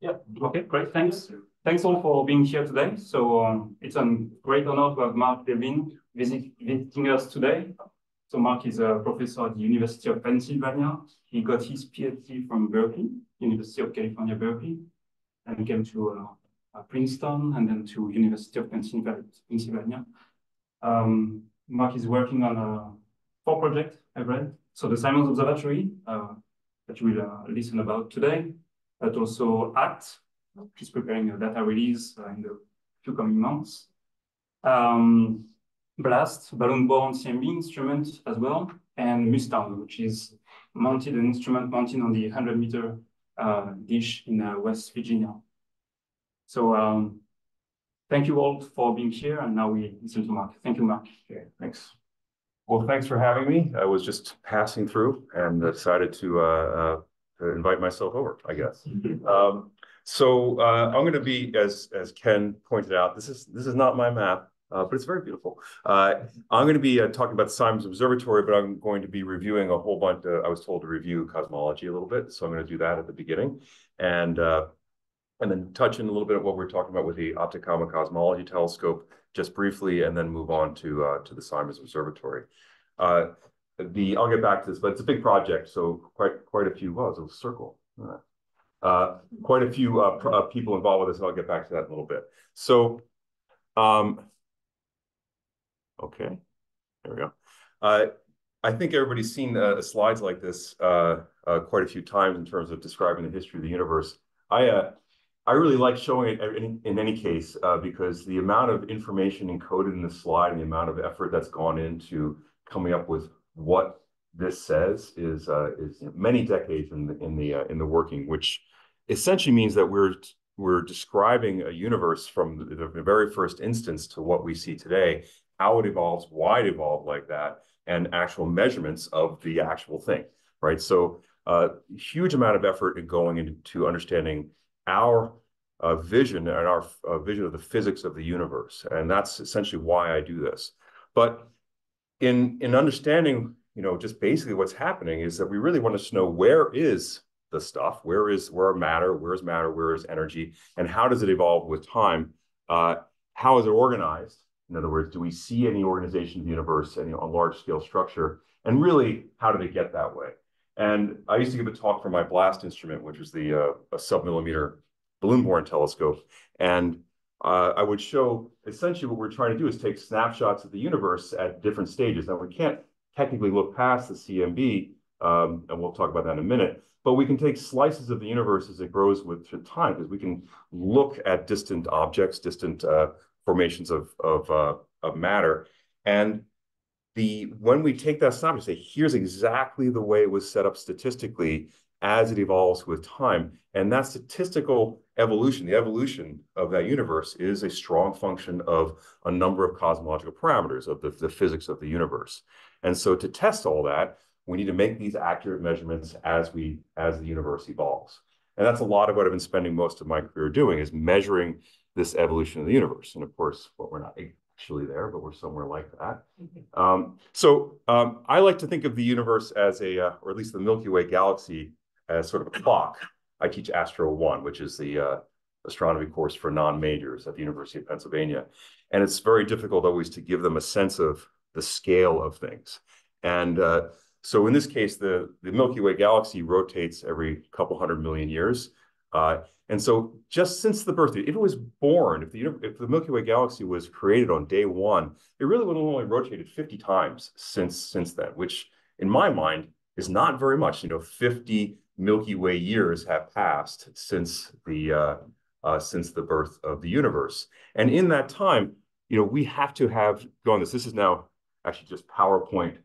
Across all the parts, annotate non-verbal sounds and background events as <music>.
Yeah. Okay, great. Thanks. Thanks all for being here today. So um, it's a great honor to have Mark Devlin visit, visiting us today. So Mark is a professor at the University of Pennsylvania. He got his PhD from Berkeley, University of California, Berkeley, and came to uh, Princeton and then to University of Pennsylvania. Um, Mark is working on a four project I've read. So the Simons Observatory uh, that we'll uh, listen about today, but also ACT, which is preparing a data release uh, in the few coming months. Um, BLAST, balloon-borne CMB instrument as well, and Mustang, which is mounted an instrument mounted on the 100 meter uh, dish in uh, West Virginia. So um, thank you all for being here, and now we listen to Mark. Thank you, Mark. Okay, thanks. Well, thanks for having me. I was just passing through and decided to, uh, uh, to invite myself over, I guess. um, so uh, I'm going to be, as as Ken pointed out, this is this is not my map, uh, but it's very beautiful. Uh, I'm going to be uh, talking about the Simons Observatory, but I'm going to be reviewing a whole bunch. I was told to review cosmology a little bit, so I'm going to do that at the beginning, and and then touch in a little bit of what we're talking about with the Atacama Cosmology Telescope just briefly, and then move on to uh, to the Simons Observatory. Uh, the I'll get back to this, but it's a big project, so quite quite a few. It's a circle. Uh, quite a few uh, uh, people involved with this, and I'll get back to that in a little bit. So, um, okay, there we go. Uh, I think everybody's seen slides like this quite a few times in terms of describing the history of the universe. I I really like showing it in, in any case uh, because the amount of information encoded in the slide and the amount of effort that's gone into coming up with what this says is uh, is many decades in the in the uh, in the working, which essentially means that we're we're describing a universe from the, the very first instance to what we see today, how it evolves, why it evolved like that, and actual measurements of the actual thing, right? So, uh, huge amount of effort in going into understanding our uh, vision and our uh, vision of the physics of the universe. And that's essentially why I do this. But in, in understanding, you know, just basically what's happening is that we really want to know where is the stuff, where is where matter, where is matter, where is energy, and how does it evolve with time? Uh, how is it organized? In other words, do we see any organization of the universe, any a large scale structure? And really, how did it get that way? And I used to give a talk for my BLAST instrument, which was the uh, a sub-millimeter balloon-borne telescope. And uh, I would show essentially what we're trying to do is take snapshots of the universe at different stages. Now, we can't technically look past the CMB, um, and we'll talk about that in a minute, but we can take slices of the universe as it grows with time because we can look at distant objects, distant uh, formations of, of, uh, of matter. And the when we take that snapshot, say, here's exactly the way it was set up statistically as it evolves with time. And that statistical evolution, the evolution of that universe, is a strong function of a number of cosmological parameters of the, the physics of the universe. And so to test all that, we need to make these accurate measurements as we as the universe evolves. And that's a lot of what I've been spending most of my career doing is measuring this evolution of the universe. And of course, what we're not actually there, but we're somewhere like that. Mm-hmm. Um, so um, I like to think of the universe as a, uh, or at least the Milky Way galaxy, as sort of a clock. I teach Astro One, which is the uh, astronomy course for non-majors at the University of Pennsylvania, and it's very difficult always to give them a sense of the scale of things. And uh, so in this case, the, the Milky Way galaxy rotates every couple hundred million years. Uh, and so just since the birth, if it was born, if the, if the Milky Way galaxy was created on day one, it really would have only rotated 50 times since, since then, which in my mind is not very much. You know, 50 Milky Way years have passed since the, uh, uh, since the birth of the universe. And in that time, you know, we have to have gone this. This is now actually just PowerPoint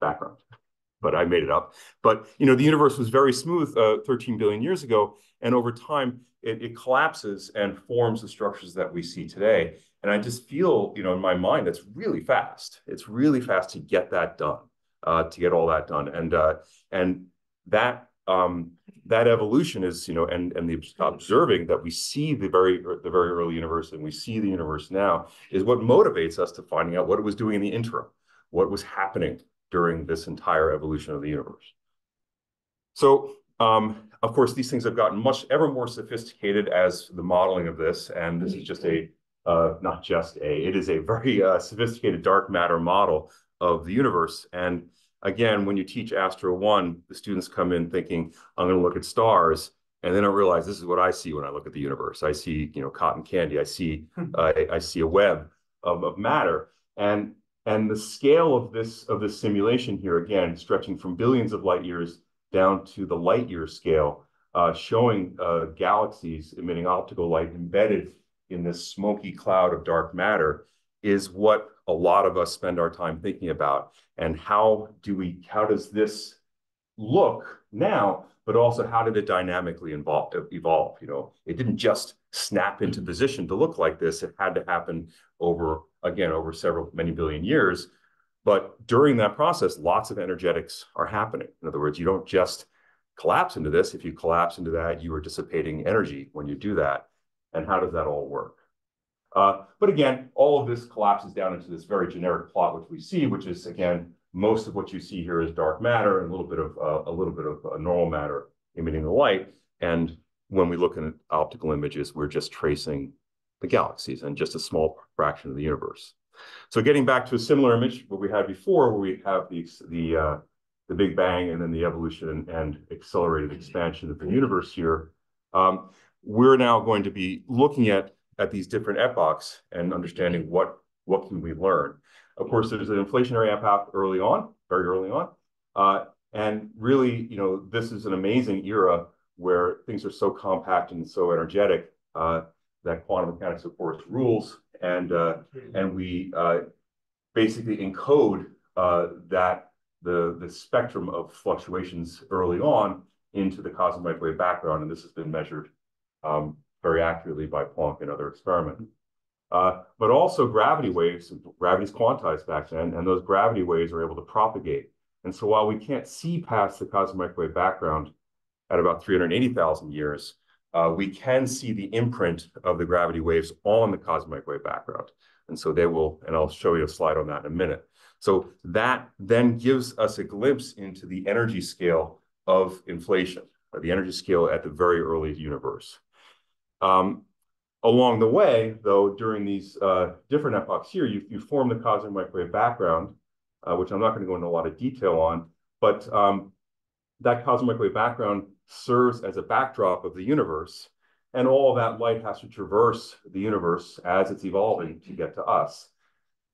background but I made it up. But you know, the universe was very smooth uh, 13 billion years ago, and over time it, it, collapses and forms the structures that we see today. And I just feel, you know, in my mind, it's really fast. It's really fast to get that done, uh, to get all that done, and uh, and that um, that evolution is, you know, and and the observing that we see the very the very early universe and we see the universe now is what motivates us to finding out what it was doing in the interim, what was happening during this entire evolution of the universe. So Um, of course, these things have gotten much ever more sophisticated as the modeling of this, and this is just a uh, not just a, it is a very uh, sophisticated dark matter model of the universe. And again, when you teach Astro 1, the students come in thinking, I'm going to look at stars, and then I realize this is what I see when I look at the universe. I see, you know, cotton candy. I see, uh, I, I see a web of, of matter. And and the scale of this of this simulation here, again, stretching from billions of light years down to the light year scale, uh, showing uh, galaxies emitting optical light embedded in this smoky cloud of dark matter, is what a lot of us spend our time thinking about. And how do we? How does this look now? But also, how did it dynamically evolve? Evolve? You know, it didn't just snap into position to look like this. It had to happen over again over several many billion years. But during that process, lots of energetics are happening. In other words, you don't just collapse into this. If you collapse into that, you are dissipating energy when you do that. And how does that all work? Uh, but again, all of this collapses down into this very generic plot, which we see, which is again, most of what you see here is dark matter and a little bit of uh, a little bit of uh, normal matter emitting the light. And when we look at optical images, we're just tracing the galaxies and just a small fraction of the universe. So getting back to a similar image, what we had before, where we have the the uh, the Big Bang and then the evolution and, accelerated expansion of the universe here, um, we're now going to be looking at at these different epochs and understanding what what can we learn. Of course, there's an inflationary epoch early on, very early on, uh, and really, you know, this is an amazing era where things are so compact and so energetic uh, that quantum mechanics, of course, rules, and uh, and we uh, basically encode uh, that the the spectrum of fluctuations early on into the cosmic microwave background, and this has been measured um, very accurately by Planck and other experiments. Uh, but also gravity waves, gravity is quantized back then, and those gravity waves are able to propagate. And so while we can't see past the cosmic microwave background at about 380,000 years, uh, we can see the imprint of the gravity waves on the cosmic microwave background. And so they will, and I'll show you a slide on that in a minute. So that then gives us a glimpse into the energy scale of inflation, the energy scale at the very early universe. Um, along the way, though, during these uh, different epochs here, you, you form the cosmic microwave background, uh, which I'm not going to go into a lot of detail on, but um, that cosmic microwave background serves as a backdrop of the universe. And all that light has to traverse the universe as it's evolving to get to us.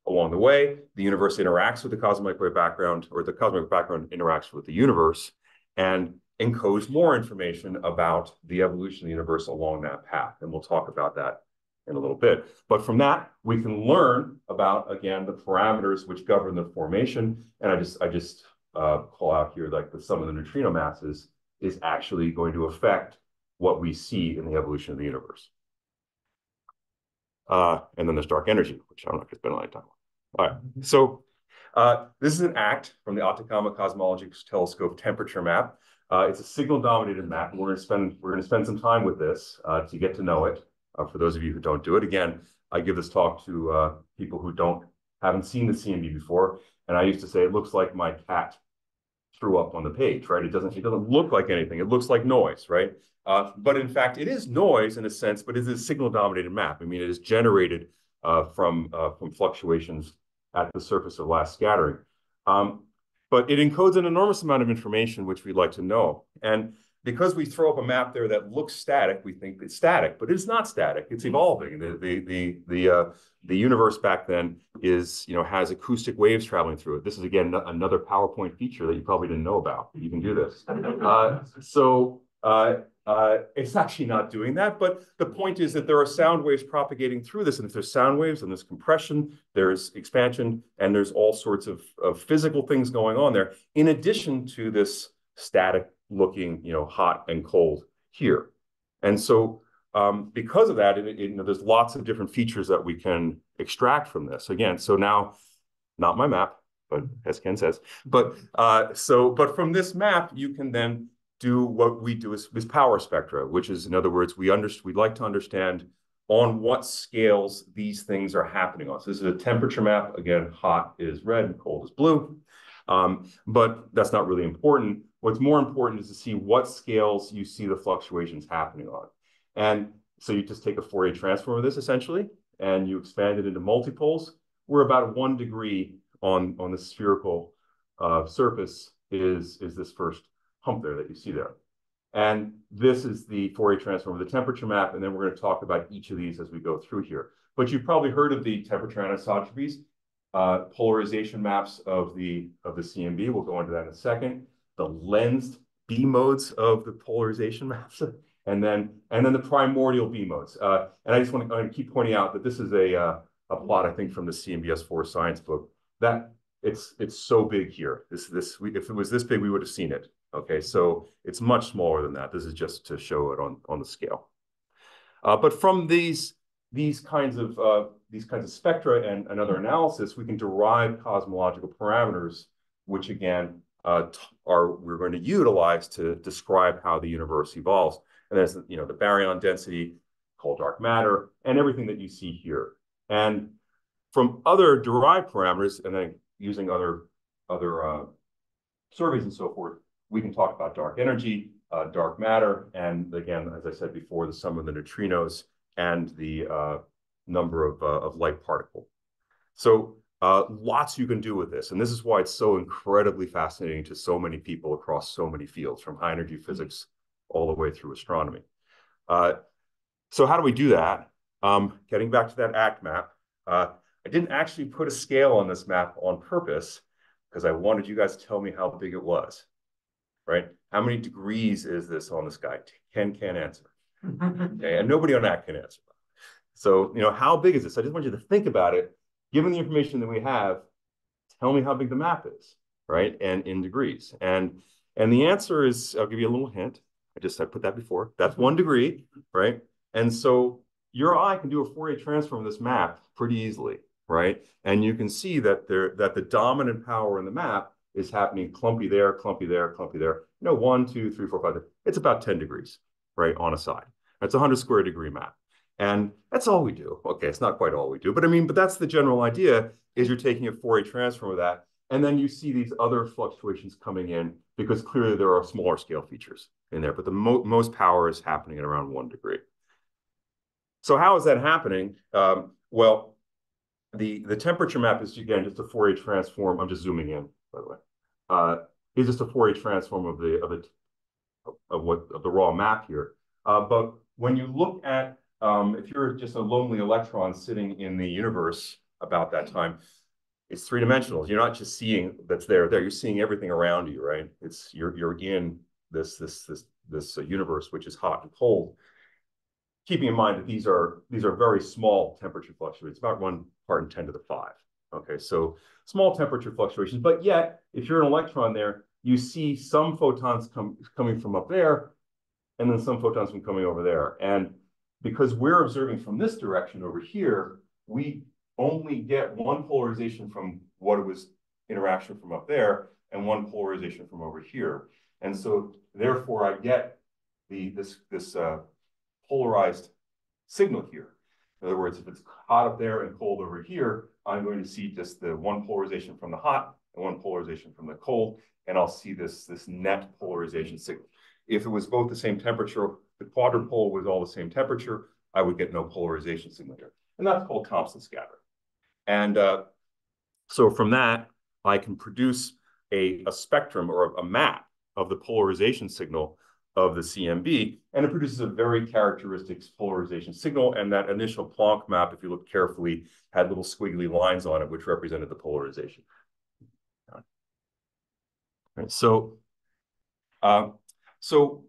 Along the way, the universe interacts with the cosmic microwave background, or the cosmic background interacts with the universe and encodes more information about the evolution of the universe along that path. And we'll talk about that in a little bit. But from that, we can learn about, again, the parameters which govern the formation. And I just, I just uh, call out here like the sum of the neutrino masses is actually going to affect what we see in the evolution of the universe. Uh, and then there's dark energy, which I'm not going to spend a lot of time on. All right, so uh, this is an ACT from the Atacama Cosmology Telescope temperature map. Uh, it's a signal-dominated map, and we're going to spend we're going to spend some time with this uh, to get to know it. Uh, for those of you who don't do it, again, I give this talk to people who don't haven't seen the CMB before, and I used to say it looks like my cat threw up on the page, right? It doesn't, it doesn't look like anything. It looks like noise, right? But in fact, it is noise in a sense, but it is a signal-dominated map. I mean, it is generated from, from fluctuations at the surface of last scattering. But it encodes an enormous amount of information which we'd like to know. And because we throw up a map there that looks static, we think it's static, but it's not static. It's evolving. The the the the uh, the universe back then is you know has acoustic waves traveling through it. This is again another PowerPoint feature that you probably didn't know about. You can do this. Uh, so uh, uh, it's actually not doing that, but the point is that there are sound waves propagating through this, and if there's sound waves, and there's compression, there's expansion, and there's all sorts of, of physical things going on there, in addition to this static looking, you know, hot and cold here. And so um, because of that, it, it, you know, there's lots of different features that we can extract from this. Again, so now, not my map, but as Ken says, but uh, so, but from this map, you can then do what we do is, power spectra, which is, in other words, we under, we'd like to understand on what scales these things are happening on. So this is a temperature map. Again, hot is red and cold is blue. Um, but that's not really important. what's more important is to see what scales you see the fluctuations happening on. And so you just take a Fourier transform of this essentially, and you expand it into multipoles. We're about one degree on, on the spherical uh, surface is, is this first hump there that you see there. And this is the Fourier transform of the temperature map, and then we're going to talk about each of these as we go through here. But you've probably heard of the temperature anisotropies, uh, polarization maps of the of the CMB. We'll go into that in a second. The lensed B modes of the polarization <laughs> maps, and then and then the primordial B modes. Uh, and I just want to, keep pointing out that this is a uh, a plot I think from the CMB-S4 science book that it's it's so big here. This this we, if it was this big, we would have seen it. Okay, so it's much smaller than that. This is just to show it on on the scale. Uh, but from these these kinds of uh, these kinds of spectra and another analysis, we can derive cosmological parameters, which again uh, are we're going to utilize to describe how the universe evolves. And there's you know the baryon density cold dark matter and everything that you see here. And from other derived parameters, and then using other other uh, surveys and so forth, we can talk about dark energy, uh, dark matter, and again, as I said before, the sum of the neutrinos and the uh, number of, uh, of light particle. So uh, lots you can do with this. And this is why it's so incredibly fascinating to so many people across so many fields, from high energy physics all the way through astronomy. Uh, so how do we do that? Um, getting back to that ACT map, I didn't actually put a scale on this map on purpose because I wanted you guys to tell me how big it was, right? How many degrees is this on the sky? Ken can't answer. <laughs> okay, and nobody on that can answer. So, you know, how big is this? I just want you to think about it. Given the information that we have, tell me how big the map is, right? And in degrees. And and the answer is, I'll give you a little hint. I just I put that before. That's one degree, right? And so your eye can do a Fourier transform of this map pretty easily, right? And you can see that there that the dominant power in the map is happening clumpy there, clumpy there, clumpy there. You know, one, two, three, four, five. It's about 10 degrees, right, on a side. That's a 100 square degree map. And that's all we do. Okay, it's not quite all we do, but I mean, but that's the general idea is you're taking a Fourier transform of that. And then you see these other fluctuations coming in because clearly there are smaller scale features in there, but the mo most power is happening at around one degree. So how is that happening? Um, well, the, the temperature map is, again, just a Fourier transform. I'm just zooming in, by the way. Uh, is just a Fourier transform of the, of the, of what, of the raw map here. Uh, but when you look at um, if you're just a lonely electron sitting in the universe about that time, it's three dimensional. You're not just seeing that's there, there. You're seeing everything around you, right? It's you're you're in this this this this uh, universe which is hot and cold. Keeping in mind that these are these are very small temperature fluctuations, about one part in ten to the five. Okay, so small temperature fluctuations, but yet if you're an electron there, you see some photons come coming from up there, and then some photons from coming over there, and because we're observing from this direction over here, we only get one polarization from what it was interaction from up there and one polarization from over here. And so therefore I get the this this uh, polarized signal here. In other words, if it's hot up there and cold over here, I'm going to see just the one polarization from the hot and one polarization from the cold, and I'll see this, this net polarization signal. If it was both the same temperature the quadrupole was all the same temperature, I would get no polarization signal here. And that's called Thomson scattering. And uh, so from that, I can produce a, a spectrum or a map of the polarization signal of the CMB, and it produces a very characteristic polarization signal. And that initial Planck map, if you look carefully, had little squiggly lines on it, which represented the polarization. Right, so, uh, so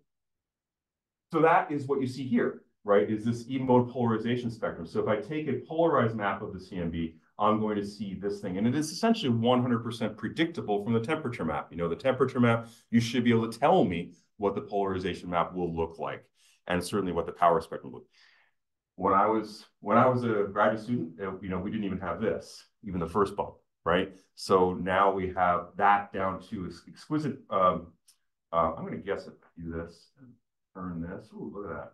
so that is what you see here, right, is this E-mode polarization spectrum. So if I take a polarized map of the CMB, I'm going to see this thing. And it is essentially 100% predictable from the temperature map. You know, the temperature map, you should be able to tell me what the polarization map will look like, and certainly what the power spectrum will. When I was when I was a graduate student, uh, you know, we didn't even have this, even the first bump, right? So now we have that down to exquisite. Um, uh, I'm going to guess it. Do this turn this. Ooh, look at that.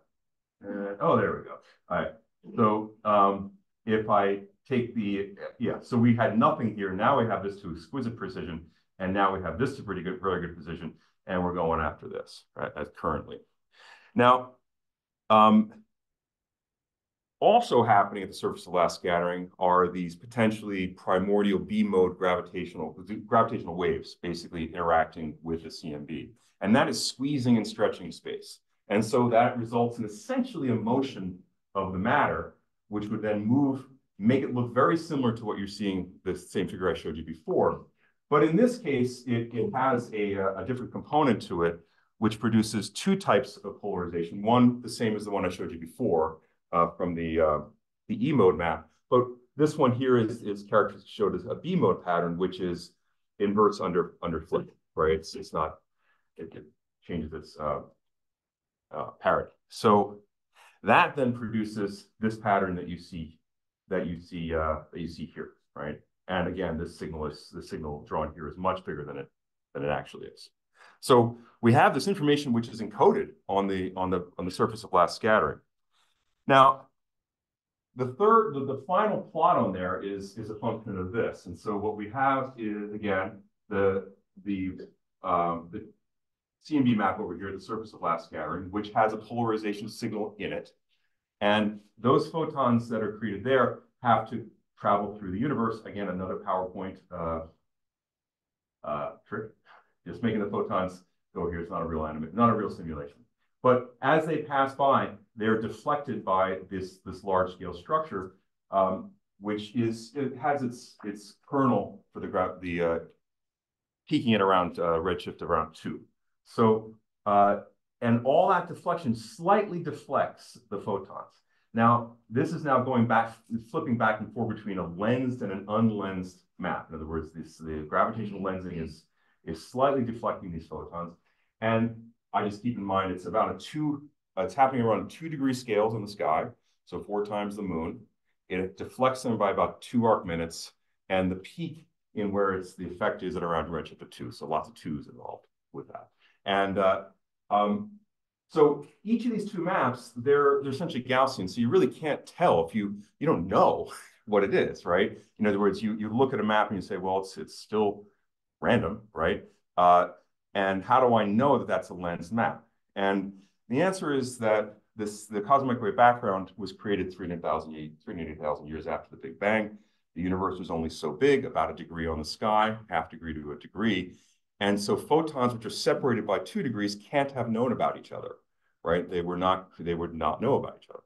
And, oh, there we go. All right. So um, if I take the, yeah, so we had nothing here. Now we have this to exquisite precision. And now we have this to pretty good, very good precision. And we're going after this, right, as currently. Now, um, also happening at the surface of last scattering are these potentially primordial B-mode gravitational, gravitational waves basically interacting with the CMB. And that is squeezing and stretching space. And so that results in essentially a motion of the matter, which would then move, make it look very similar to what you're seeing, the same figure I showed you before. But in this case, it, it has a, a different component to it, which produces two types of polarization. One, the same as the one I showed you before uh, from the, uh, the E mode map. But this one here is, is characterized showed as a B mode pattern, which is inverts under, under flip, right? It's, it's not, it, it changes its uh, uh, parity. So that then produces this pattern that you see, that you see, uh, that you see here, right? And again, this signal is, the signal drawn here is much bigger than it, than it actually is. So we have this information which is encoded on the, on the, on the surface of last scattering. Now, the third, the, the final plot on there is, is a function of this. And so what we have is, again, the, the, um, the CMB map over here, the surface of last scattering, which has a polarization signal in it. And those photons that are created there have to travel through the universe. Again, another PowerPoint uh, uh, trick. Just making the photons go here. It's not a real animate, not a real simulation. But as they pass by, they're deflected by this, this large scale structure, um, which is, it has its, its kernel for the, the uh, peaking at around uh, redshift around two. So, uh, and all that deflection slightly deflects the photons. Now, this is now going back, flipping back and forth between a lensed and an unlensed map. In other words, this, the gravitational lensing is, is slightly deflecting these photons. And I just keep in mind it's about a two, uh, it's happening around two degree scales in the sky, so four times the moon. It deflects them by about two arc minutes, and the peak in where it's the effect is at around redshift of two, so lots of twos involved with that. And uh, um, so each of these two maps, they're they're essentially Gaussian, so you really can't tell if you you don't know <laughs> what it is, right? In other words, you you look at a map and you say, well, it's it's still random, right? Uh, and how do I know that that's a lens map? And the answer is that this the cosmic microwave background was created 300,000 380,000 years after the Big Bang. The universe was only so big, about a degree on the sky, half degree to a degree. And so photons, which are separated by two degrees, can't have known about each other, right? They were not, they would not know about each other.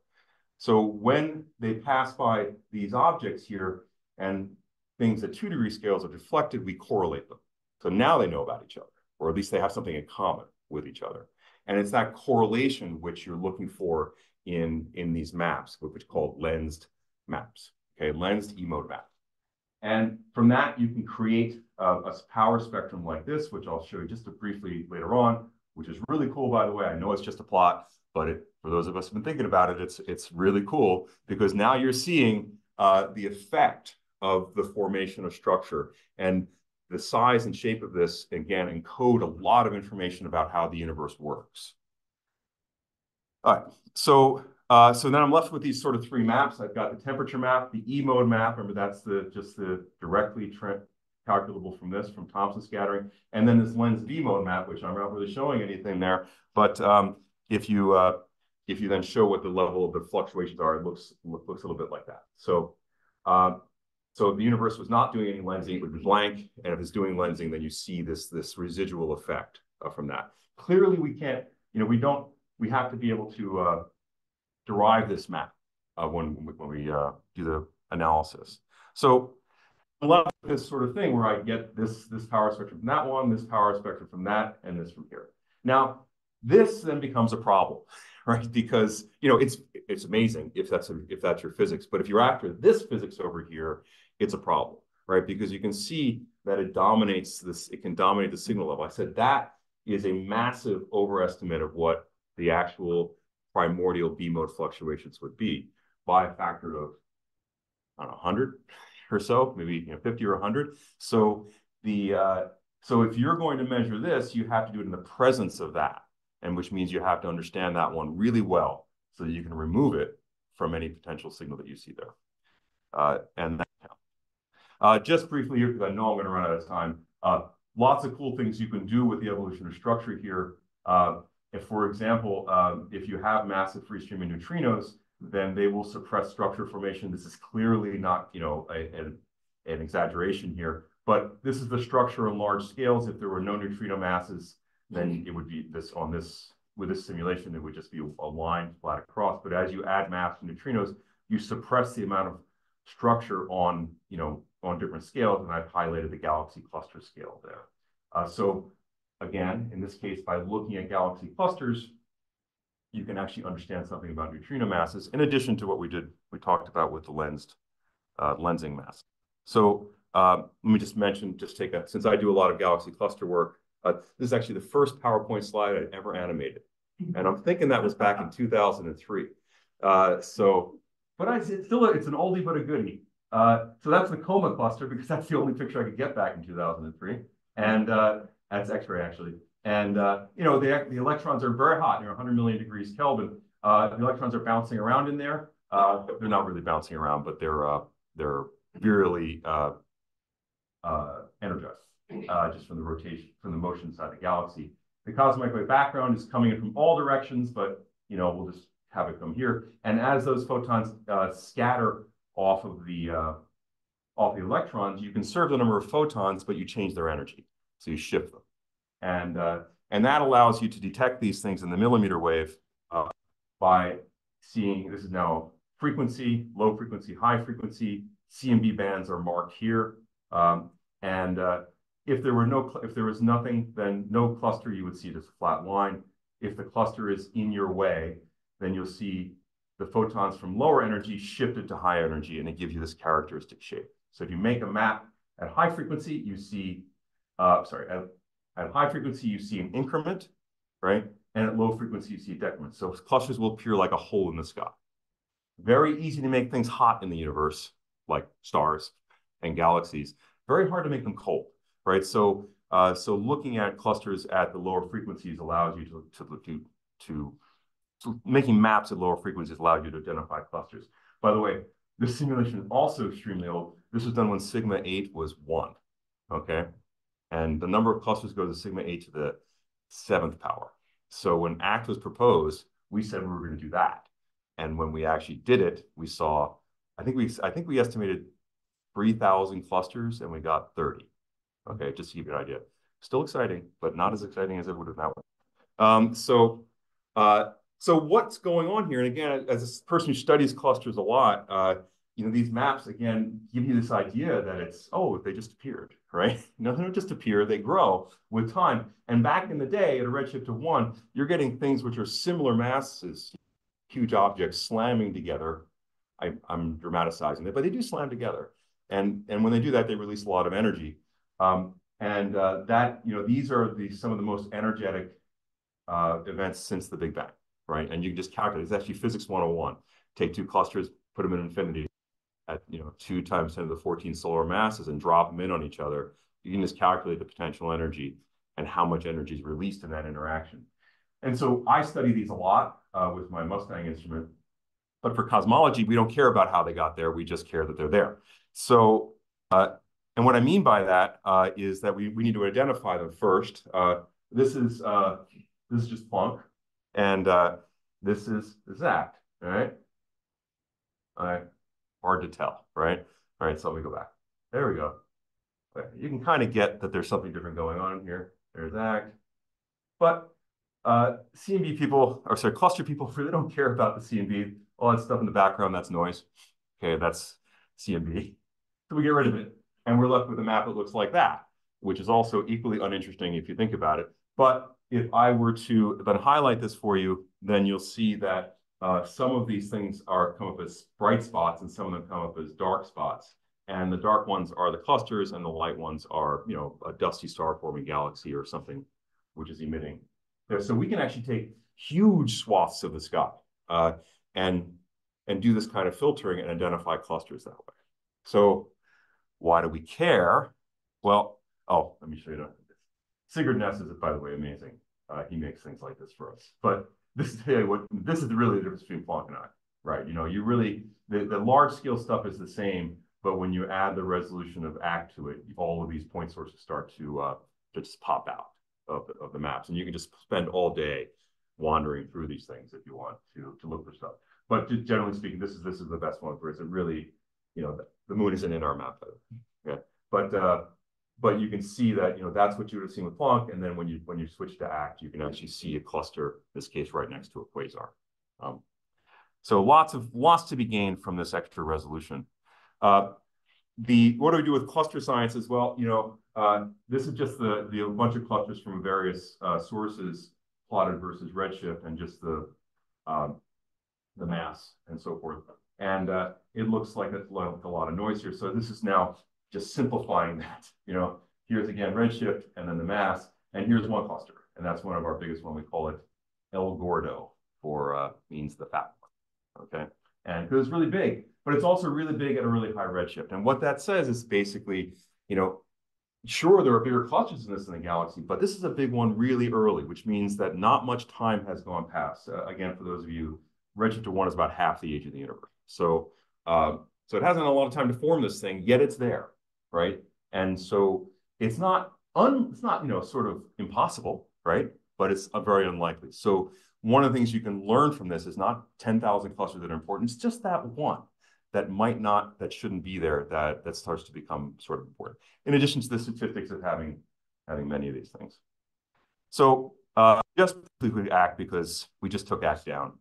So when they pass by these objects here and things at two degree scales are deflected, we correlate them. So now they know about each other or at least they have something in common with each other. And it's that correlation which you're looking for in, in these maps, which are called lensed maps, okay, lensed E-mode map. And from that, you can create a, a power spectrum like this, which I'll show you just briefly later on, which is really cool, by the way. I know it's just a plot, but it, for those of us who've been thinking about it, it's, it's really cool because now you're seeing uh, the effect of the formation of structure. And the size and shape of this, again, encode a lot of information about how the universe works. All right, so, uh, so then I'm left with these sort of three maps. I've got the temperature map, the E mode map, remember that's the just the directly calculable from this, from Thomson scattering, and then this lens B mode map, which I'm not really showing anything there, but um, if you uh, if you then show what the level of the fluctuations are, it looks looks a little bit like that. So um, so the universe was not doing any lensing, it would be blank. And if it's doing lensing, then you see this, this residual effect uh, from that. Clearly, we can't, you know, we don't, we have to be able to uh, derive this map uh, when, when we uh, do the analysis. So I love this sort of thing where I get this, this power spectrum from that one, this power spectrum from that, and this from here. Now, this then becomes a problem, <laughs> right? Because you know it's it's amazing if that's a, if that's your physics, but if you're after this physics over here, it's a problem, right? Because you can see that it dominates this, it can dominate the signal level. I said that is a massive overestimate of what the actual primordial B mode fluctuations would be by a factor of I don't know, 100 or so, maybe you know, 50 or 100. So the uh, so if you're going to measure this, you have to do it in the presence of that and which means you have to understand that one really well so that you can remove it from any potential signal that you see there. Uh, and that, uh, just briefly here, because I know I'm going to run out of time, uh, lots of cool things you can do with the evolution of structure here. Uh, if, for example, um, if you have massive free streaming neutrinos, then they will suppress structure formation. This is clearly not, you know, a, a, an exaggeration here, but this is the structure on large scales. If there were no neutrino masses, then it would be this on this with this simulation, it would just be a line flat across. But as you add mass to neutrinos, you suppress the amount of structure on, you know, on different scales, and I've highlighted the galaxy cluster scale there. Uh, so again, in this case, by looking at galaxy clusters, you can actually understand something about neutrino masses, in addition to what we did, we talked about with the lensed uh, lensing mass. So uh, let me just mention, just take a, since I do a lot of galaxy cluster work, uh, this is actually the first PowerPoint slide I'd ever animated. And I'm thinking that was back in <laughs> 2003. Uh, so, but I, it's still, a, it's an oldie but a goodie. Uh, so that's the coma cluster because that's the only picture I could get back in 2003. And uh, that's X-ray actually. And, uh, you know, the, the electrons are very hot, you know, 100 million degrees Kelvin. Uh, the electrons are bouncing around in there. Uh, they're not really bouncing around, but they're, uh, they're really uh, uh, energized just from the rotation, from the motion inside the galaxy. The cosmic wave background is coming in from all directions, but, you know, we'll just have it come here. And as those photons scatter off of the off the electrons, you conserve the number of photons, but you change their energy. So you shift them. And, uh, and that allows you to detect these things in the millimeter wave uh, by seeing, this is now frequency, low frequency, high frequency, CMB bands are marked here. Um, and uh, if there were no, if there was nothing, then no cluster, you would see it as a flat line. If the cluster is in your way, then you'll see the photons from lower energy shifted to high energy, and it gives you this characteristic shape. So if you make a map at high frequency, you see, uh, sorry, at, at high frequency, you see an increment, right? And at low frequency, you see a decrement. So clusters will appear like a hole in the sky. Very easy to make things hot in the universe, like stars and galaxies. Very hard to make them cold, right? So, uh, so looking at clusters at the lower frequencies allows you to, to, to, to so making maps at lower frequencies allowed you to identify clusters. By the way, this simulation is also extremely old. This was done when sigma 8 was 1, okay? And the number of clusters goes to sigma 8 to the seventh power. So when ACT was proposed, we said we were going to do that. And when we actually did it, we saw, I think we, I think we estimated 3,000 clusters and we got 30. Okay, just to give you an idea. Still exciting, but not as exciting as it would have now. Um, so uh, so what's going on here? And again, as a person who studies clusters a lot, uh, you know, these maps, again, give you this idea that it's, oh, they just appeared, <laughs> right? No, they don't just appear, they grow with time. And back in the day, at a redshift of one, you're getting things which are similar masses, huge objects slamming together. I, am dramatizing it, but they do slam together. And, and when they do that, they release a lot of energy. Um, and uh, that, you know, these are the, some of the most energetic uh, events since the Big Bang right? And you can just calculate. It's actually physics 101. Take two clusters, put them in infinity at you know two times 10 to the 14 solar masses and drop them in on each other. You can just calculate the potential energy and how much energy is released in that interaction. And so I study these a lot uh, with my Mustang instrument. But for cosmology, we don't care about how they got there. We just care that they're there. So, uh, and what I mean by that uh, is that we, we need to identify them first. Uh, this is uh, this is just Planck. And uh, this is ACT, right? All right, hard to tell, right? All right, so let me go back. There we go. Okay. You can kind of get that there's something different going on here. There's ACT. But uh, CMB people, or sorry, cluster people <laughs> really don't care about the CMB. All that stuff in the background, that's noise. Okay, that's CMB. So we get rid of it. And we're left with a map that looks like that, which is also equally uninteresting if you think about it. But if I were to then highlight this for you, then you'll see that uh, some of these things are come up as bright spots and some of them come up as dark spots. And the dark ones are the clusters and the light ones are, you know, a dusty star forming galaxy or something which is emitting. There. So we can actually take huge swaths of the sky uh, and, and do this kind of filtering and identify clusters that way. So why do we care? Well, oh, let me show you Sigurd Næss is, by the way, amazing. Uh, he makes things like this for us. But this is what this is really the difference between Planck and I, right? You know, you really the, the large scale stuff is the same, but when you add the resolution of ACT to it, all of these point sources start to uh, to just pop out of the, of the maps. And you can just spend all day wandering through these things if you want to, to look for stuff. But generally speaking, this is this is the best one for it. It's a really, you know, the, the moon isn't in our map. Okay. But uh, but you can see that you know that's what you would have seen with Planck, and then when you when you switch to ACT, you can actually see a cluster, this case, right next to a quasar. Um, so lots of lots to be gained from this extra resolution. Uh, the what do we do with cluster science as well? You know, uh, this is just the the bunch of clusters from various uh, sources plotted versus redshift, and just the um, the mass and so forth. And uh, it looks like it's like a lot of noise here. So this is now just simplifying that. <laughs> You know, here's again redshift and then the mass, and here's one cluster, and that's one of our biggest one. We call it El Gordo for uh, means the fat one. Okay, and because it's really big, but it's also really big at a really high redshift. And what that says is basically, you know, sure there are bigger clusters in this in the galaxy, but this is a big one really early, which means that not much time has gone past. Uh, again, for those of you, redshift to one is about half the age of the universe. So, uh, so it hasn't a lot of time to form this thing, yet it's there right? And so it's not un, it's not, you know, sort of impossible, right? But it's very unlikely. So one of the things you can learn from this is not 10,000 clusters that are important. It's just that one that might not, that shouldn't be there, that, that starts to become sort of important. In addition to the statistics of having, having many of these things. So uh, just quickly ACT because we just took ACT down.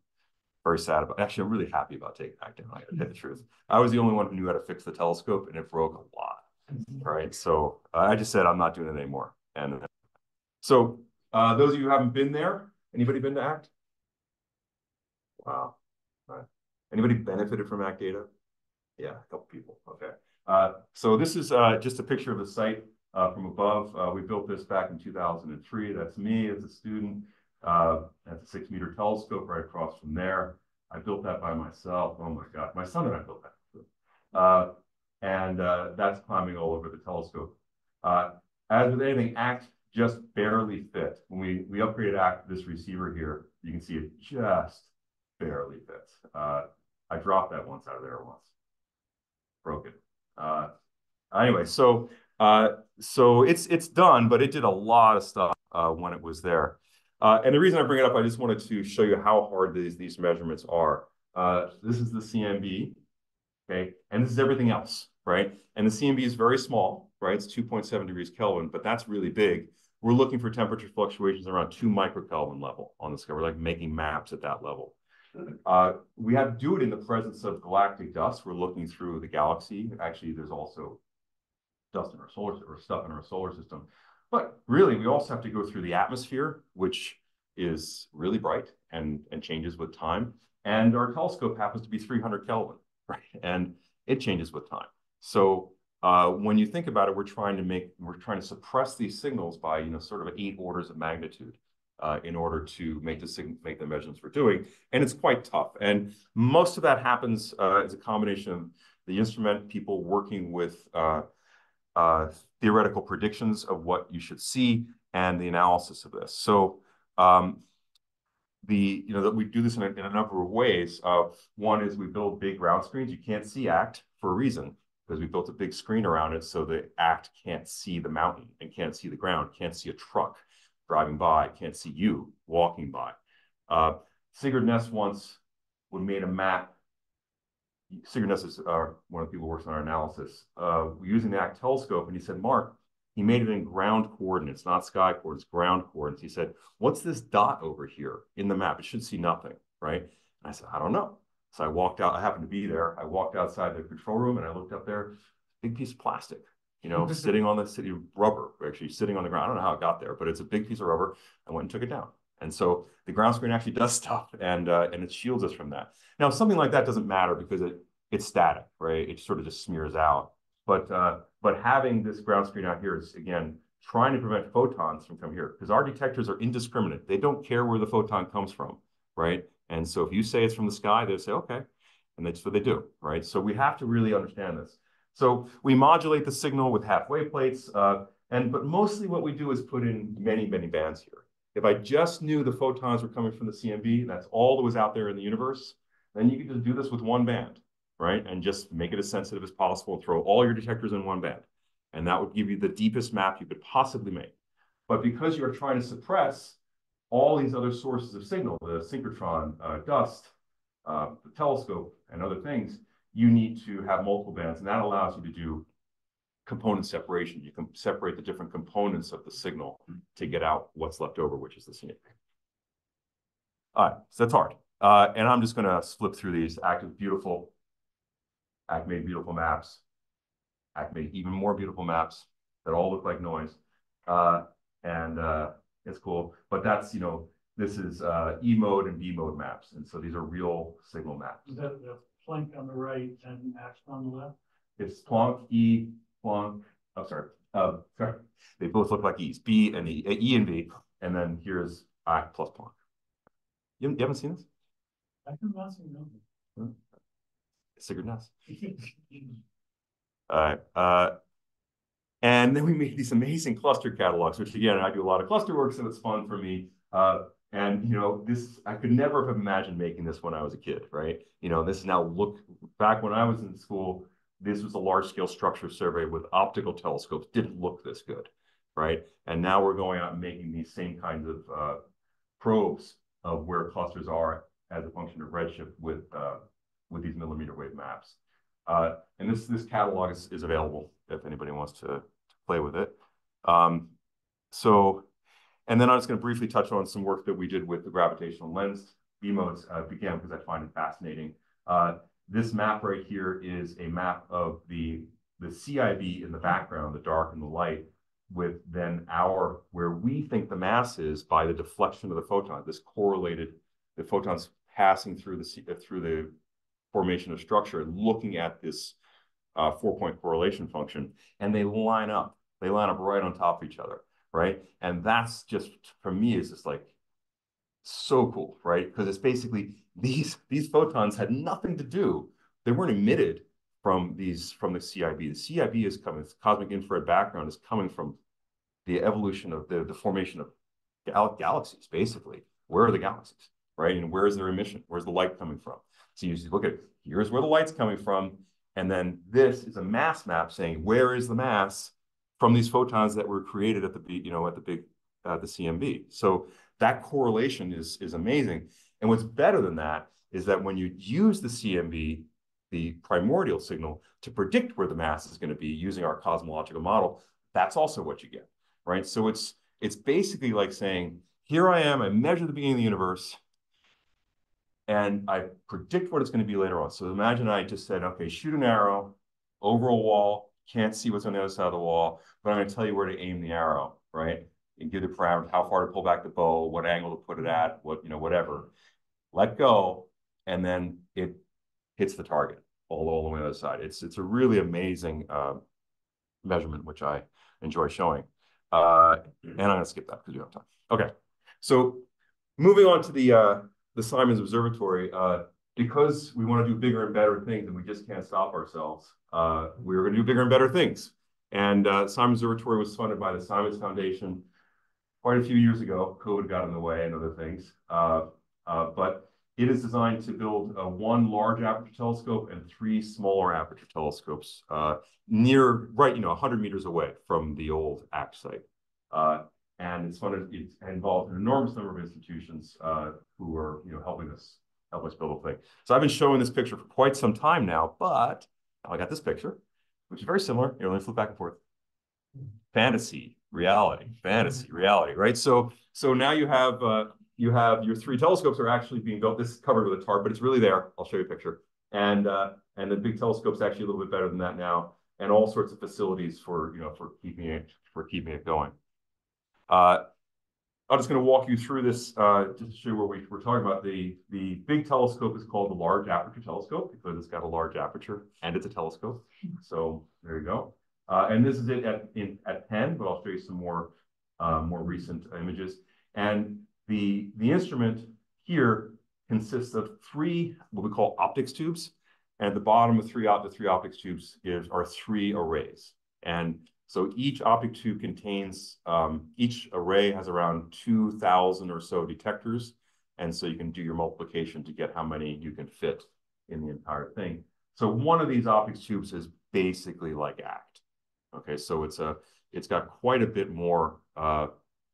Very sad about, actually, I'm really happy about taking ACT down, I gotta tell the truth. I was the only one who knew how to fix the telescope and it broke a lot right? So uh, I just said I'm not doing it anymore. And so uh, those of you who haven't been there, anybody been to ACT? Wow. Right. Anybody benefited from ACT data? Yeah, a couple people. Okay. Uh, so this is uh, just a picture of the site uh, from above. Uh, we built this back in 2003. That's me as a student. that's a six meter telescope right across from there. I built that by myself. Oh my God. My son and I built that and uh, that's climbing all over the telescope. Uh, as with anything, ACT just barely fit. When we, we upgraded ACT this receiver here, you can see it just barely fits. Uh, I dropped that once out of there once. Broke it. Uh, anyway, so uh, so it's it's done, but it did a lot of stuff uh, when it was there. and the reason I bring it up, I just wanted to show you how hard these, these measurements are. this is the CMB okay? And this is everything else, right? And the CMB is very small, right? It's 2.7 degrees Kelvin, but that's really big. We're looking for temperature fluctuations around two microkelvin level on the scale. We're like making maps at that level. Uh, we have to do it in the presence of galactic dust. We're looking through the galaxy. Actually, there's also dust in our solar or stuff in our solar system. But really, we also have to go through the atmosphere, which is really bright and, and changes with time. And our telescope happens to be 300 Kelvin <laughs> right? And it changes with time. So uh, when you think about it, we're trying to make, we're trying to suppress these signals by, you know, sort of eight orders of magnitude uh, in order to make the make the measurements we're doing, and it's quite tough. And most of that happens uh, as a combination of the instrument, people working with uh, uh, theoretical predictions of what you should see, and the analysis of this. So um, the you know that we do this in a, in a number of ways. Uh, one is we build big ground screens. You can't see ACT for a reason because we built a big screen around it so the ACT can't see the mountain and can't see the ground, can't see a truck driving by, can't see you walking by. Uh, Sigurd Næss once would made a map. Sigurd Næss is uh, one of the people who works on our analysis uh, using the ACT telescope, and he said, Mark, he made it in ground coordinates, not sky coordinates, ground coordinates. He said, what's this dot over here in the map? It should see nothing, right? And I said, I don't know. So I walked out, I happened to be there. I walked outside the control room and I looked up there, big piece of plastic, you know, <laughs> sitting on the city rubber, actually sitting on the ground. I don't know how it got there, but it's a big piece of rubber. I went and took it down. And so the ground screen actually does <laughs> stuff and uh, and it shields us from that. Now, something like that doesn't matter because it it's static, right? It sort of just smears out. But uh, but having this ground screen out here is again trying to prevent photons from coming here because our detectors are indiscriminate. They don't care where the photon comes from, right? And so if you say it's from the sky, they'll say okay, and that's what they do, right? So we have to really understand this. So we modulate the signal with half-wave plates, uh, and but mostly what we do is put in many many bands here. If I just knew the photons were coming from the CMB, that's all that was out there in the universe, then you could just do this with one band right? And just make it as sensitive as possible and throw all your detectors in one band. And that would give you the deepest map you could possibly make. But because you're trying to suppress all these other sources of signal, the synchrotron, uh, dust, uh, the telescope, and other things, you need to have multiple bands, and that allows you to do component separation. You can separate the different components of the signal to get out what's left over, which is the CMB. All right, so that's hard. Uh, and I'm just going to flip through these. ACT Active, beautiful. Act made beautiful maps. Act made even more beautiful maps that all look like noise. Uh, and uh, it's cool. But that's, you know, this is uh, E mode and B mode maps. And so these are real signal maps. Is that the Planck on the right and ACT on the left? It's Planck, E, Planck, I'm sorry, uh, sorry. They both look like E's, B and E, E and B. And then here's ACT plus Planck. You, you haven't seen this? I can not see them. Sigurd Næss. All right. Uh, and then we made these amazing cluster catalogs, which again, I do a lot of cluster work, so it's fun for me. Uh, and you know, this I could never have imagined making this when I was a kid, right? You know, this is now look back when I was in school. This was a large scale structure survey with optical telescopes. Didn't look this good, right? And now we're going out and making these same kinds of uh, probes of where clusters are as a function of redshift with uh, with these millimeter wave maps. Uh, and this this catalog is, is available if anybody wants to, to play with it. Um, so, and then I'm just going to briefly touch on some work that we did with the gravitational lens B modes uh, again because I find it fascinating. Uh, this map right here is a map of the the CIB in the background, the dark and the light, with then our where we think the mass is by the deflection of the photon. This correlated the photons passing through the through the formation of structure looking at this uh, four-point correlation function, and they line up. They line up right on top of each other, right? And that's just for me is just like so cool, right? Because it's basically <laughs> these these photons had nothing to do. They weren't emitted from these from the CIB. The CIB is coming. Cosmic infrared background is coming from the evolution of the the formation of gal galaxies. Basically, where are the galaxies, right? And where is their emission? Where's the light coming from? So you look at here's where the light's coming from, and then this is a mass map saying where is the mass from these photons that were created at the you know at the big uh, the CMB. So that correlation is is amazing. And what's better than that is that when you use the CMB, the primordial signal, to predict where the mass is going to be using our cosmological model, that's also what you get, right? So it's it's basically like saying, here I am, I measure the beginning of the universe, and I predict what it's going to be later on. So imagine I just said, okay, shoot an arrow over a wall, can't see what's on the other side of the wall, but I'm going to tell you where to aim the arrow, right? And give the parameters, how far to pull back the bow, what angle to put it at, what, you know, whatever. Let go, and then it hits the target all, all the way on the other side. It's, it's a really amazing uh, measurement, which I enjoy showing. Uh, and I'm going to skip that because we don't have time. Okay, so moving on to the uh, the Simons Observatory, uh, because we want to do bigger and better things and we just can't stop ourselves, uh, we are going to do bigger and better things. And uh, Simons Observatory was funded by the Simons Foundation quite a few years ago. COVID got in the way and other things. Uh, uh, but it is designed to build uh, one large aperture telescope and three smaller aperture telescopes near, right, you know, 100 meters away from the old ACT site and it's funded, it's involved an enormous number of institutions uh, who are, you know, helping us help us build a thing. So I've been showing this picture for quite some time now, but I got this picture, which is very similar. You know, let me flip back and forth. Fantasy, reality, fantasy, reality, right? So, so now you have uh, you have your three telescopes are actually being built. This is covered with a tarp, but it's really there. I'll show you a picture. And uh, and the big telescope's actually a little bit better than that now, and all sorts of facilities for you know for keeping it for keeping it going. Uh, I'm just going to walk you through this uh, just to show where we, we're talking about. The, the big telescope is called the Large Aperture Telescope because it's got a large aperture and it's a telescope. So there you go. Uh, and this is it at, in, at Penn, but I'll show you some more, uh, more recent images. And the, the instrument here consists of three, what we call optics tubes. And at the bottom of three, the three optics tubes is, are three arrays. And so each optic tube contains, um, each array has around 2,000 or so detectors. And so you can do your multiplication to get how many you can fit in the entire thing. So one of these optics tubes is basically like ACT. Okay, so it's a it's got quite a bit more uh,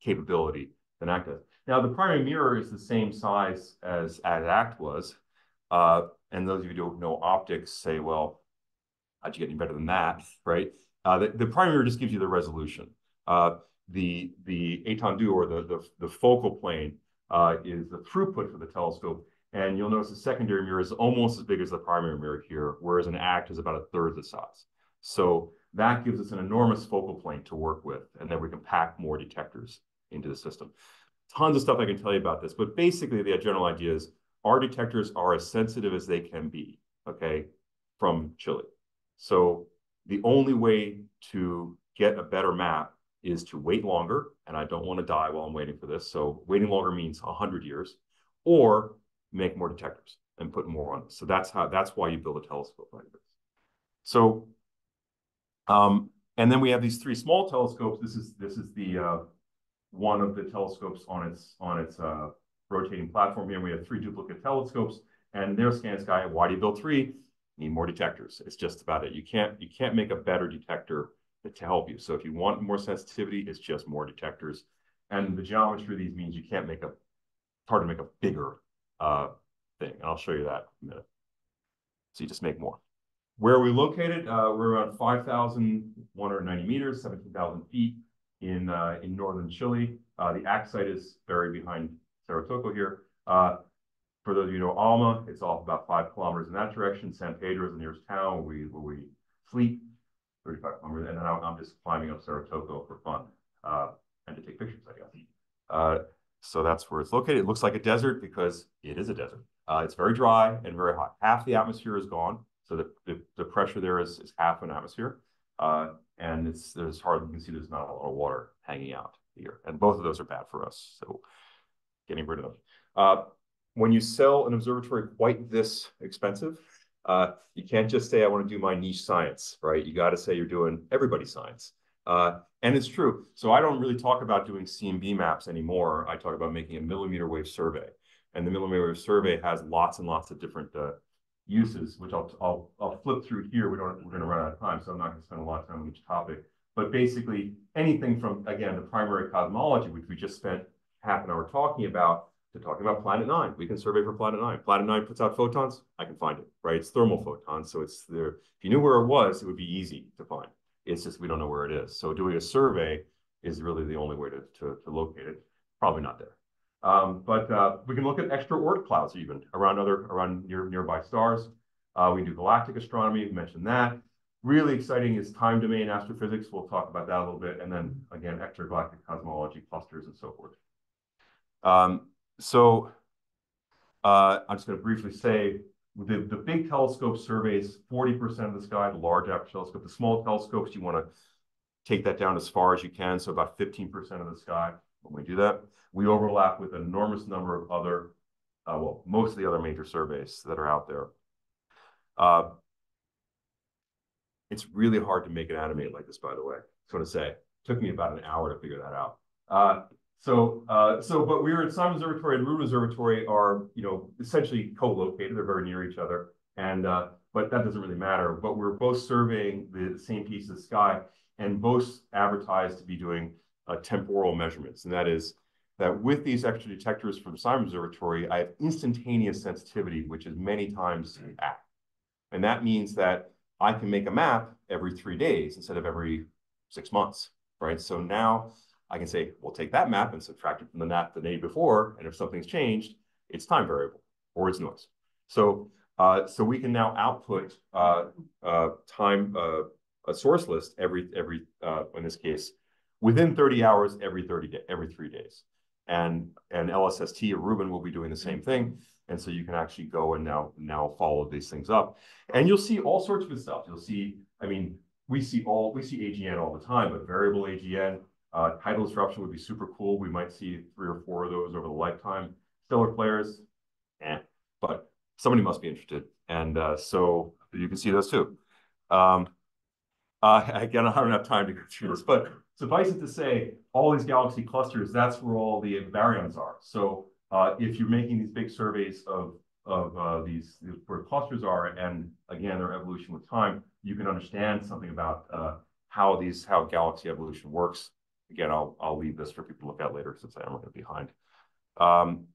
capability than ACT does. Now, the primary mirror is the same size as, as ACT was. Uh, and those of you who don't know optics say, well, how'd you get any better than that, right? Uh, the, the primary just gives you the resolution. Uh, the the étendue or the, the, the focal plane uh, is the throughput for the telescope. And you'll notice the secondary mirror is almost as big as the primary mirror here, whereas an ACT is about a third the size. So that gives us an enormous focal plane to work with, and then we can pack more detectors into the system. Tons of stuff I can tell you about this, but basically the general idea is our detectors are as sensitive as they can be, okay, from Chile. So the only way to get a better map is to wait longer, and I don't want to die while I'm waiting for this. So waiting longer means 100 years, or make more detectors and put more on. So that's how that's why you build a telescope like this. So, um, and then we have these three small telescopes. This is this is the uh, one of the telescopes on its on its uh, rotating platform here. We have three duplicate telescopes, and their scan sky. Why do you build three? Need more detectors. It's just about it. You can't you can't make a better detector to help you. So if you want more sensitivity, it's just more detectors. And the geometry of these means you can't make a, it's hard to make a bigger uh, thing. And I'll show you that in a minute. So you just make more. Where are we located? Uh, we're around 5,190 meters, 17,000 feet in, uh, in northern Chile. Uh, the ACT site is buried behind Cerro Toco here. For those of you who know ALMA, it's off about five kilometers in that direction. San Pedro is the nearest town where we, where we fleet. 35 kilometers, and then I'm just climbing up Toco for fun uh, and to take pictures, I guess. Uh, so that's where it's located. It looks like a desert because it is a desert. Uh, it's very dry and very hot. Half the atmosphere is gone, so the, the, the pressure there is, is half an atmosphere. Uh, and it's there's hard, you can see there's not a lot of water hanging out here. And both of those are bad for us, so getting rid of them. Uh, when you sell an observatory quite this expensive, uh, you can't just say, I want to do my niche science, right? You got to say you're doing everybody's science. Uh, and it's true. So I don't really talk about doing CMB maps anymore. I talk about making a millimeter wave survey. And the millimeter wave survey has lots and lots of different uh, uses, which I'll, I'll, I'll flip through here. We don't, we're going to run out of time, so I'm not going to spend a lot of time on each topic. But basically, anything from, again, the primary cosmology, which we just spent half an hour talking about, to talking about Planet Nine. We can survey for Planet Nine. Planet Nine puts out photons. I can find it, right? It's thermal photons. So it's there. If you knew where it was, it would be easy to find. It's just we don't know where it is. So doing a survey is really the only way to, to, to locate it. Probably not there. Um, but uh, we can look at extra Oort clouds even around other around near, nearby stars. Uh, we do galactic astronomy. We mentioned that. Really exciting is time domain astrophysics. We'll talk about that a little bit. And then again, extragalactic cosmology clusters and so forth. Um, so uh, I'm just going to briefly say the, the big telescope surveys 40% of the sky, the large aperture telescope. The small telescopes, you want to take that down as far as you can, so about 15% of the sky. When we do that, we overlap with an enormous number of other, uh, well, most of the other major surveys that are out there. Uh, it's really hard to make it animate like this, by the way. I just want to say, it took me about an hour to figure that out. So, uh, so, but we are at Simons Observatory and Rubin Observatory are, you know, essentially co-located. They're very near each other, and uh, but that doesn't really matter. But we're both surveying the same piece of sky, and both advertised to be doing uh, temporal measurements, and that is that with these extra detectors from Simons Observatory, I have instantaneous sensitivity, which is many times ACT, and that means that I can make a map every three days instead of every six months, right? So now I can say, we'll take that map and subtract it from the map the day before, and if something's changed, it's time variable or it's noise. So, uh, so we can now output uh, uh, time uh, a source list every every uh, in this case within 30 hours every 30 day every three days, and and LSST or Rubin will be doing the same thing. And so you can actually go and now now follow these things up, and you'll see all sorts of stuff. You'll see, I mean, we see all we see AGN all the time, but variable AGN, tidal disruption would be super cool. We might see three or four of those over the lifetime. Stellar flares, eh, but somebody must be interested. And uh, so you can see those too. Um, uh, <laughs> again, I don't have time to go through this, but suffice it to say, all these galaxy clusters, that's where all the baryons are. So uh, if you're making these big surveys of, of uh, these, where clusters are, and again, their evolution with time, you can understand something about uh, how these, how galaxy evolution works again, I'll, I'll leave this for people to look at later since I am running behind. Um,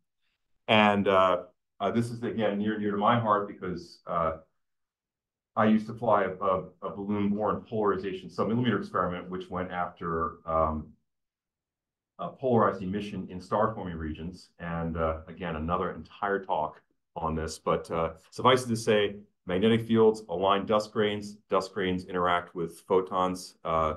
and uh, uh, this is, again, near near to my heart because uh, I used to fly a, a, a balloon-borne polarization submillimeter experiment, which went after um, a polarized emission in star-forming regions. And uh, again, another entire talk on this, but uh, suffice it to say, magnetic fields align dust grains. Dust grains interact with photons uh,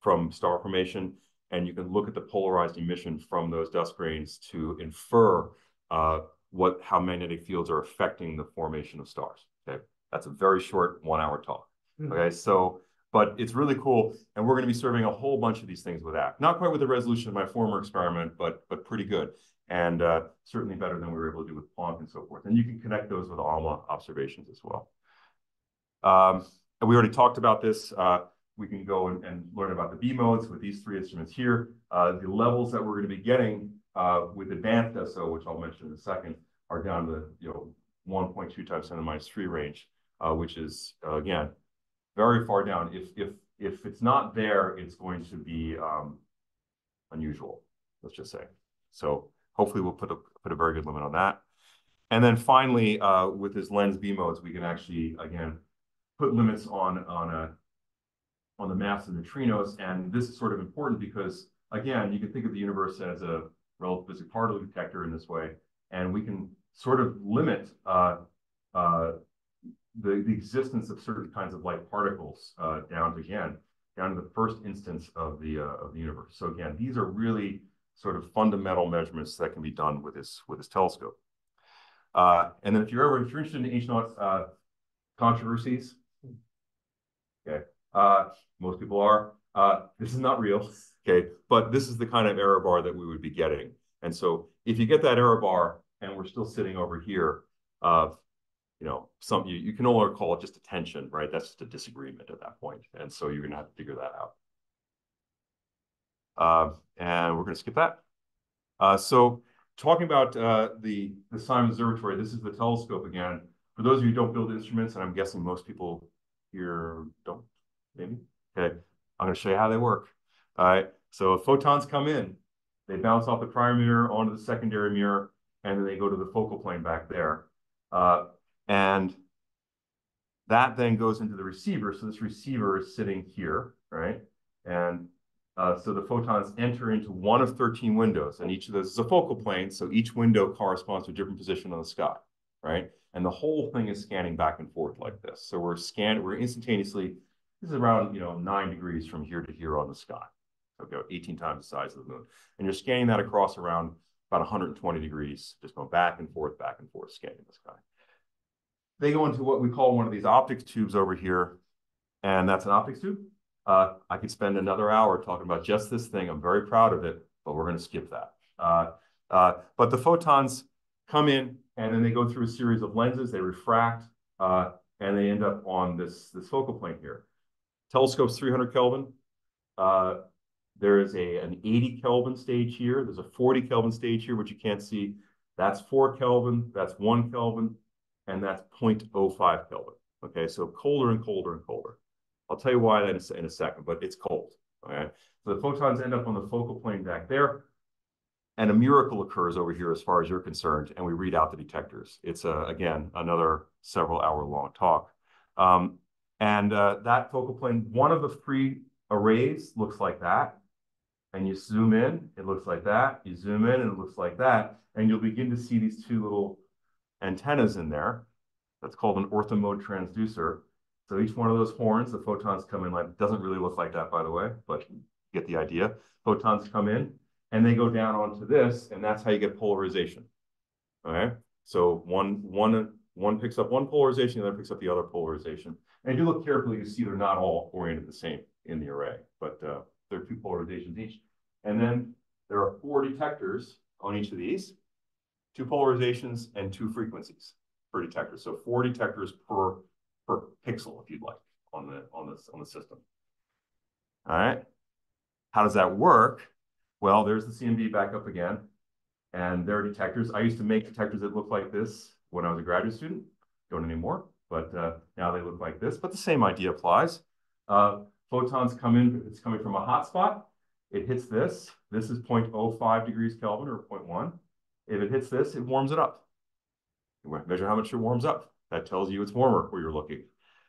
from star formation, and you can look at the polarized emission from those dust grains to infer uh, what how magnetic fields are affecting the formation of stars. Okay, that's a very short one-hour talk. Hmm. Okay, so but it's really cool, and we're going to be serving a whole bunch of these things with that. Not quite with the resolution of my former experiment, but but pretty good, and uh, certainly better than we were able to do with Planck and so forth. And you can connect those with ALMA observations as well. Um, and we already talked about this. Uh, we can go and, and, learn about the B modes with these three instruments here. Uh, the levels that we're going to be getting uh, with advanced SO, which I'll mention in a second, are down to the you know 1.2 times 10 to the minus 3 range, uh, which is, again, very far down. If, if, if it's not there, it's going to be um, unusual, let's just say. So hopefully we'll put a, put a very good limit on that. And then finally, uh, with this lens B modes, we can actually, again, put limits on, on, a, on the mass of neutrinos. And this is sort of important because, again, you can think of the universe as a relative relativistic particle detector in this way, and we can sort of limit uh, uh, the, the existence of certain kinds of light particles uh, down to, again, down to the first instance of the, uh, of the universe. So again, these are really sort of fundamental measurements that can be done with this, with this telescope. Uh, and then if you're ever if you're interested in ancient uh, controversies, okay, uh, most people are. Uh, this is not real, <laughs> okay, but this is the kind of error bar that we would be getting. And so if you get that error bar and we're still sitting over here, uh, you know, some you, you can only call it just a tension, right? That's just a disagreement at that point. And so you're gonna have to figure that out. Uh, and we're gonna skip that. Uh, so talking about uh, the, the Simons Observatory, this is the telescope again. For those of you who don't build instruments, and I'm guessing most people here don't, maybe? Okay, I'm gonna show you how they work. All right, so if photons come in, they bounce off the primary mirror onto the secondary mirror, and then they go to the focal plane back there. Uh, and that then goes into the receiver. So this receiver is sitting here, right? And uh, so the photons enter into one of 13 windows, and each of those is a focal plane. So each window corresponds to a different position on the sky, right? And the whole thing is scanning back and forth like this. So we're scanning, we're instantaneously, this is around, you know, nine degrees from here to here on the sky. Okay, 18 times the size of the moon. And you're scanning that across around about 120 degrees, just going back and forth, back and forth, scanning the sky. They go into what we call one of these optics tubes over here, and that's an optics tube. Uh, I could spend another hour talking about just this thing. I'm very proud of it, but we're going to skip that. Uh, uh, but the photons come in, and then they go through a series of lenses. They refract, uh, and they end up on this, this focal plane here. Telescope's 300 Kelvin. Uh, there is a, an 80 Kelvin stage here. There's a 40 Kelvin stage here, which you can't see. That's 4 Kelvin. That's 1 Kelvin. And that's 0.05 Kelvin. Okay, so colder and colder and colder. I'll tell you why that is in a second, but it's cold. Okay, so the photons end up on the focal plane back there, and a miracle occurs over here as far as you're concerned, and we read out the detectors. It's a, again another several hour long talk, um, and uh, that focal plane, one of the three arrays looks like that, and you zoom in, it looks like that. You zoom in, and it looks like that, and you'll begin to see these two little antennas in there. That's called an orthomode transducer. So each one of those horns, the photons come in like, doesn't really look like that, by the way, but get the idea. Photons come in and they go down onto this, and that's how you get polarization. Okay, so one, one, one picks up one polarization, the other picks up the other polarization. And if you look carefully, you see they're not all oriented the same in the array, but uh, there are two polarizations each. And then there are four detectors on each of these, two polarizations and two frequencies per detector. So four detectors per per pixel, if you'd like, on the on this on the system. All right. How does that work? Well, there's the CMB back up again, and there are detectors. I used to make detectors that look like this when I was a graduate student. Don't anymore, but uh, now they look like this. But the same idea applies. Uh, photons come in. It's coming from a hotspot. it hits this, this is 0.05 degrees Kelvin or 0.1. If it hits this, it warms it up. You measure how much it warms up. That tells you it's warmer where you're looking.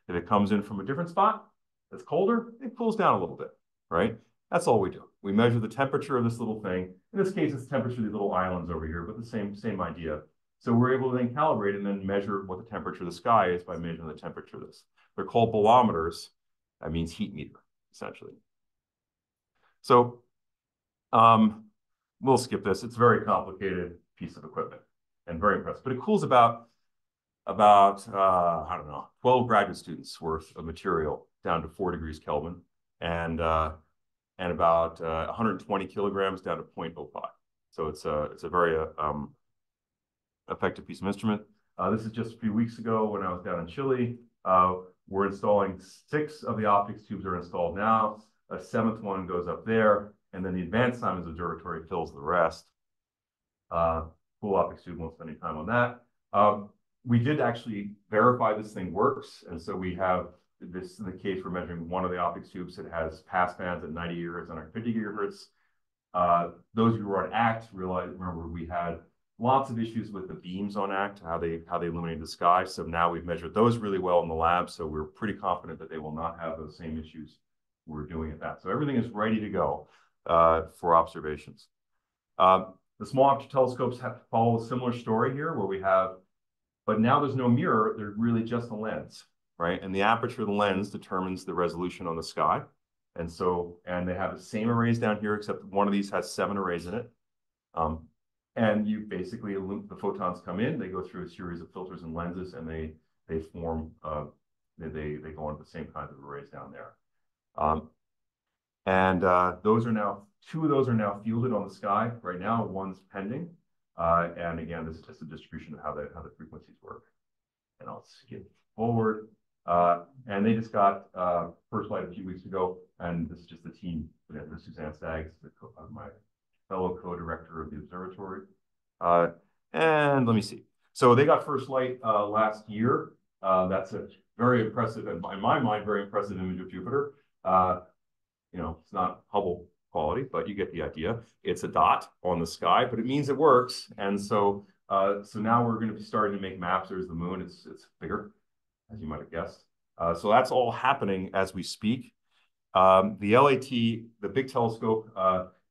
If it comes in from a different spot that's colder, it cools down a little bit, right? That's all we do. We measure the temperature of this little thing. In this case, it's temperature of these little islands over here, but the same, same idea. So we're able to then calibrate and then measure what the temperature of the sky is by measuring the temperature of this. They're called bolometers. That means heat meter, essentially. So um, we'll skip this. It's a very complicated piece of equipment and very impressive. But it cools about, about uh, I don't know, 12 graduate students worth of material down to 4 degrees Kelvin and, uh, and about uh, 120 kilograms down to 0.05. So it's a, it's a very uh, um, effective piece of instrument. Uh, this is just a few weeks ago when I was down in Chile. Uh, we're installing six of the optics tubes are installed now. A seventh one goes up there, and then the Advanced Simons Observatory fills the rest. Uh, cool optics tube, won't spend any time on that. Um, we did actually verify this thing works, and so we have this in the case we're measuring one of the optics tubes. It has pass bands at 90 gigahertz and 50 gigahertz. Uh, those of you who were on ACT realize, remember, we had lots of issues with the beams on ACT, how they how they illuminate the sky. So now we've measured those really well in the lab. So we're pretty confident that they will not have those same issues we're doing at that. So everything is ready to go uh, for observations. Um, the small aperture telescopes have to follow a similar story here where we have, but now there's no mirror, they're really just a lens, right? And the aperture of the lens determines the resolution on the sky. And so, and they have the same arrays down here, except one of these has seven arrays in it. Um, and you basically, the photons come in, they go through a series of filters and lenses, and they they form, uh, they, they go onto the same kinds of arrays down there. Um, and uh, those are now, two of those are now fielded on the sky right now, one's pending. Uh, and again, this is just a distribution of how the, how the frequencies work. And I'll skip forward. Uh, and they just got uh, first light a few weeks ago, and this is just the team. This is Suzanne the, uh, my fellow co-director of the observatory. Uh, and let me see. So they got first light uh, last year. Uh, that's a very impressive, and in my mind, very impressive image of Jupiter. Uh, you know, it's not Hubble quality, but you get the idea. It's a dot on the sky, but it means it works. And so, uh, so now we're going to be starting to make maps. There's the moon. It's it's bigger, as you might have guessed. Uh, so that's all happening as we speak. Um, the LAT, the big telescope,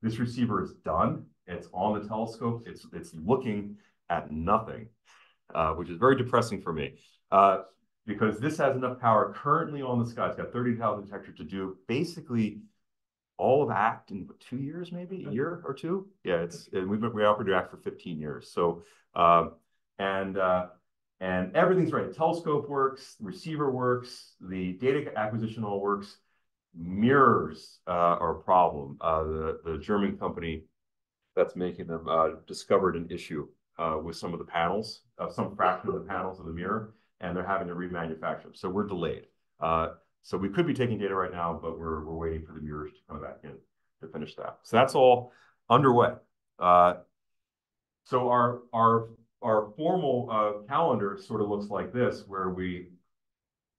this receiver is done. It's on the telescope. It's, it's looking at nothing, uh, which is very depressing for me. Uh, because this has enough power currently on the sky. It's got 30,000 detector to do basically all of ACT in two years, maybe a year or two. Yeah, it's and we've been we operated ACT for 15 years. So um, and uh, and everything's right. The telescope works, the receiver works, the data acquisition all works mirrors uh, are a problem. Uh, the, the German company that's making them uh, discovered an issue uh, with some of the panels, uh, some fraction of the panels of the mirror, and they're having to remanufacture them. So we're delayed. Uh, so we could be taking data right now, but we're, we're waiting for the mirrors to come back in to finish that. So that's all underway. so our, our, our formal calendar sort of looks like this, where we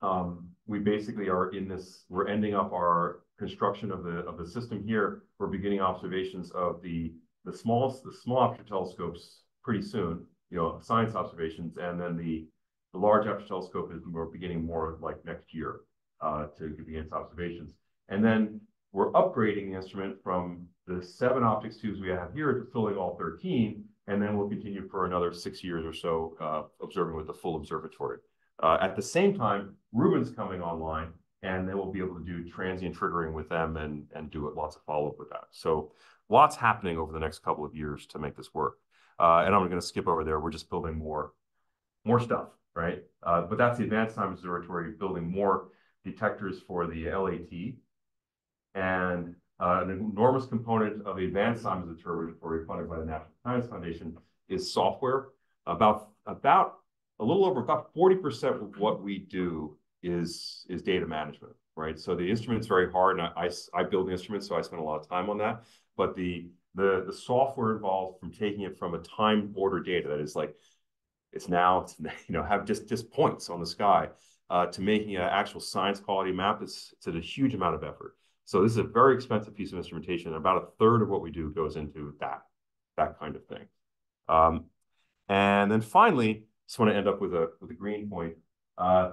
um, we basically are in this, we're ending up our construction of the of the system here. We're beginning observations of the the small the small aperture telescopes pretty soon, you know, science observations, and then the the large aperture telescope is we're beginning more like next year uh, to begin its observations. And then we're upgrading the instrument from the seven optics tubes we have here to filling all 13, and then we'll continue for another six years or so uh, observing with the full observatory. Uh, at the same time, Rubin's coming online, and then we'll be able to do transient triggering with them and, and do lots of follow-up with that. So lots happening over the next couple of years to make this work. Uh, and I'm going to skip over there. We're just building more, more stuff, right? Uh, but that's the Advanced Simons Observatory building more detectors for the LAT. And uh, an enormous component of the Advanced Simons Observatory funded by the National Science Foundation is software. About, about a little over about 40% of what we do is, is data management, right? So the instrument's very hard, and I, I, I build the instrument, so I spend a lot of time on that. But the, the, the software involved from taking it from a time order data that is like, it's now, it's, <laughs> you know, have just, just points on the sky, uh, to making an actual science quality map, it's, it's a huge amount of effort. So this is a very expensive piece of instrumentation. About a third of what we do goes into that, that kind of thing. Um, and then finally, just want to end up with a with a green point. Uh,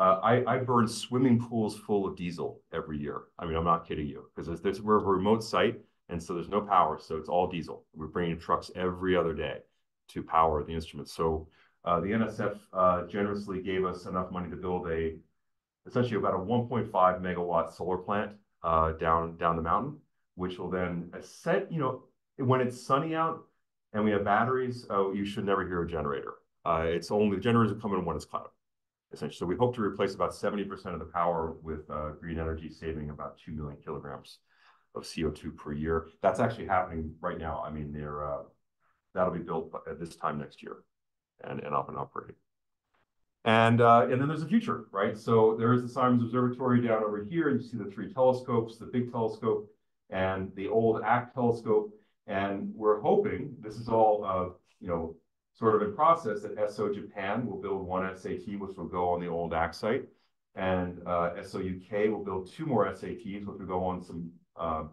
uh, I, I burn swimming pools full of diesel every year. I mean, I'm not kidding you, because we're a remote site, and so there's no power, so it's all diesel. We're bringing trucks every other day to power the instruments. So uh, the NSF uh, generously gave us enough money to build a essentially about a 1.5 megawatt solar plant uh, down down the mountain, which will then set you know when it's sunny out and we have batteries, oh, you should never hear a generator. Uh, it's only the generators are coming when it's cloudy essentially. So we hope to replace about 70% of the power with uh, green energy, saving about 2 million kilograms of CO2 per year. That's actually happening right now. I mean, they're, uh, that'll be built at this time next year and, and up and operating. And, uh, and then there's a future, right? So there is the Simons Observatory down over here. You see the three telescopes, the big telescope and the old ACT telescope. And we're hoping, this is all, uh, you know, sort of in process that ESO Japan will build one SAT, which will go on the old ACT site. And uh, ESO UK will build two more SATs, which will go on some uh,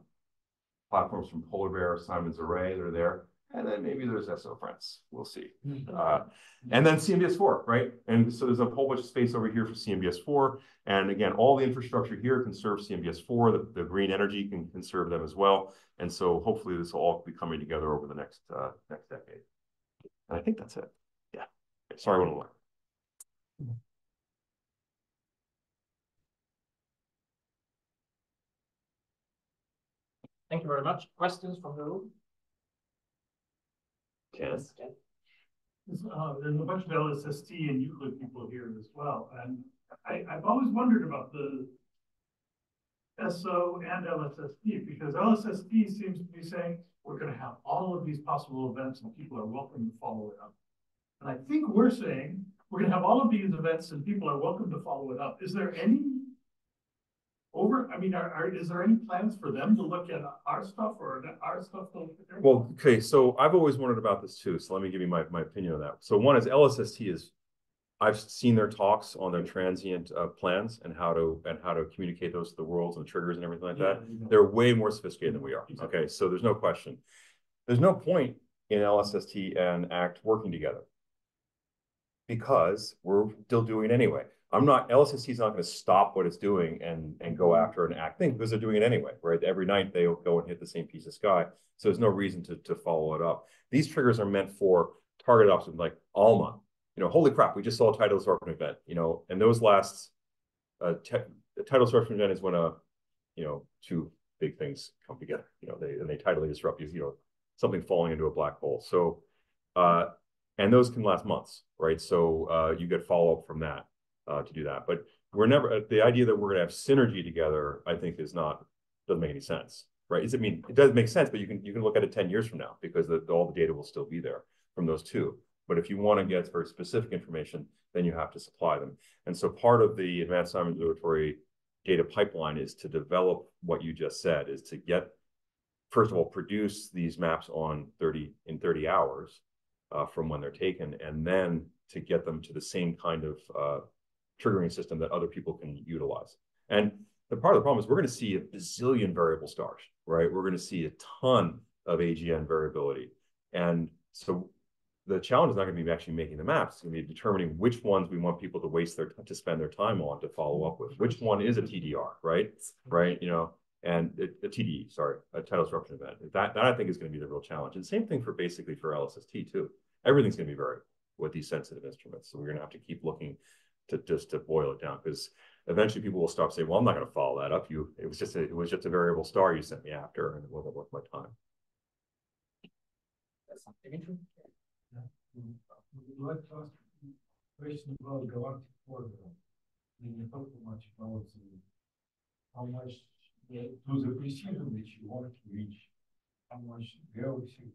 platforms from Polar Bear, Simons Array, they're there. And then maybe there's ESO France, we'll see. Uh, and then CMB-S4, right? And so there's a whole bunch of space over here for CMB-S4. And again, all the infrastructure here can serve CMB-S4. The, the green energy can, can serve them as well. And so hopefully this will all be coming together over the next uh, next decade. And I think that's it. Yeah. Sorry, I went over. Thank you very much. Questions from the room? Yes. Uh, there's a bunch of LSST and Euclid people here as well, and I, I've always wondered about the SO and LSST, because LSST seems to be saying, we're gonna have all of these possible events and people are welcome to follow it up. And I think we're saying, we're gonna have all of these events and people are welcome to follow it up. Is there any over, I mean, are, are, is there any plans for them to look at our stuff or our stuff to look at their? Well, okay, so I've always wondered about this too, so let me give you my, my opinion on that. So one is LSST is, I've seen their talks on their transient uh, plans and how to, and how to communicate those to the worlds and triggers and everything like that. They're way more sophisticated than we are, okay? So there's no question. There's no point in LSST and ACT working together because we're still doing it anyway. I'm not, LSST is not going to stop what it's doing and, and go after an ACT thing because they're doing it anyway, right? Every night they'll go and hit the same piece of sky. So there's no reason to, to follow it up. These triggers are meant for target options like ALMA. You know, holy crap, we just saw a tidal disruption event, you know, and those last, uh, the tidal disruption event is when a, you know, two big things come together, you know, they, and they tidally disrupt you, you know, something falling into a black hole. So, uh, and those can last months, right? So uh, you get follow up from that uh, to do that. But we're never uh, the idea that we're going to have synergy together. I think is not doesn't make any sense, right? Is I mean it does make sense, but you can you can look at it ten years from now because the, all the data will still be there from those two. But if you want to get very specific information, then you have to supply them. And so part of the Advanced Simons Observatory data pipeline is to develop what you just said, is to get first of all produce these maps on 30 in 30 hours uh, from when they're taken, and then to get them to the same kind of uh, triggering system that other people can utilize. And the part of the problem is we're going to see a bazillion variable stars, right? We're going to see a ton of AGN variability. And so the challenge is not going to be actually making the maps. It's going to be determining which ones we want people to waste their time to spend their time on to follow up with. Which one is a TDR, right? Right, you know, and a, TDE, sorry, a tidal disruption event. That that I think is going to be the real challenge. And same thing for basically for LSST too. Everything's going to be variable with these sensitive instruments. So we're going to have to keep looking to just to boil it down because eventually people will stop saying, well, I'm not going to follow that up. You, it was just a, it was just a variable star you sent me after and it wasn't worth my time. That's something interesting. Yeah. We'd like to ask a question about galactic order. When you talk too much about the, how much yeah, to the precision which you want to reach, how much galaxy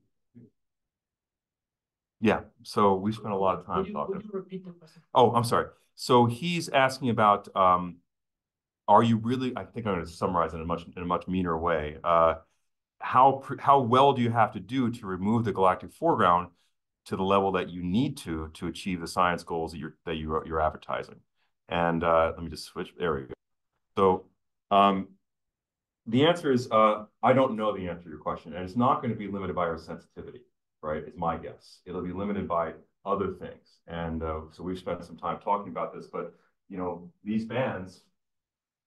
yeah, so we spent a lot of time you, talking. would you repeat the question? Oh, I'm sorry. So he's asking about, um, are you really, I think I'm going to summarize in a much, in a much meaner way. Uh, how, how well do you have to do to remove the galactic foreground to the level that you need to, to achieve the science goals that you're, that you are, you're advertising? And, uh, let me just switch, there we go. So, um, The answer is, uh, I don't know the answer to your question, and it's not going to be limited by our sensitivity, right? It's my guess. It'll be limited by other things. And uh, so we've spent some time talking about this, but you know, these bands,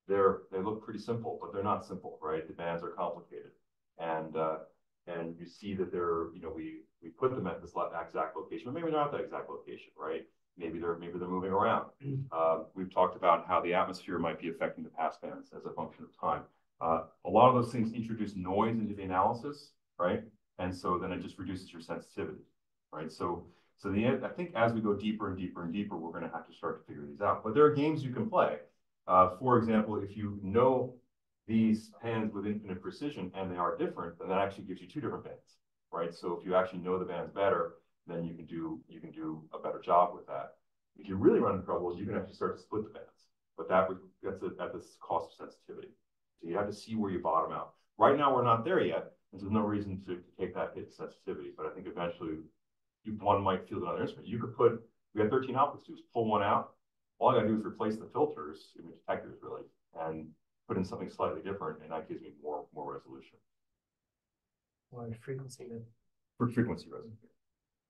they're they look pretty simple, but they're not simple, right? The bands are complicated. And uh, and you see that they're, you know, we we put them at this exact location, but maybe they're not that exact location, right? Maybe they're maybe they're moving around. Uh, we've talked about how the atmosphere might be affecting the pass bands as a function of time. Uh, a lot of those things introduce noise into the analysis, right? And so then it just reduces your sensitivity, right? So, so the I think as we go deeper and deeper and deeper, we're going to have to start to figure these out. But there are games you can play. Uh, for example, if you know these bands with infinite precision and they are different, then that actually gives you two different bands, right? So if you actually know the bands better, then you can do you can do a better job with that. If you really run into troubles, you can actually start to split the bands, but that that's a, at the cost of sensitivity. So you have to see where you bottom out. Right now, we're not there yet. and There's no reason to, to take that hit sensitivity, but I think eventually you, one might feel another instrument. You could put, we have 13 outputs, just pull one out. All I gotta do is replace the filters, I mean, detectors really, and put in something slightly different, and that gives me more more resolution. Or frequency. For frequency resolution.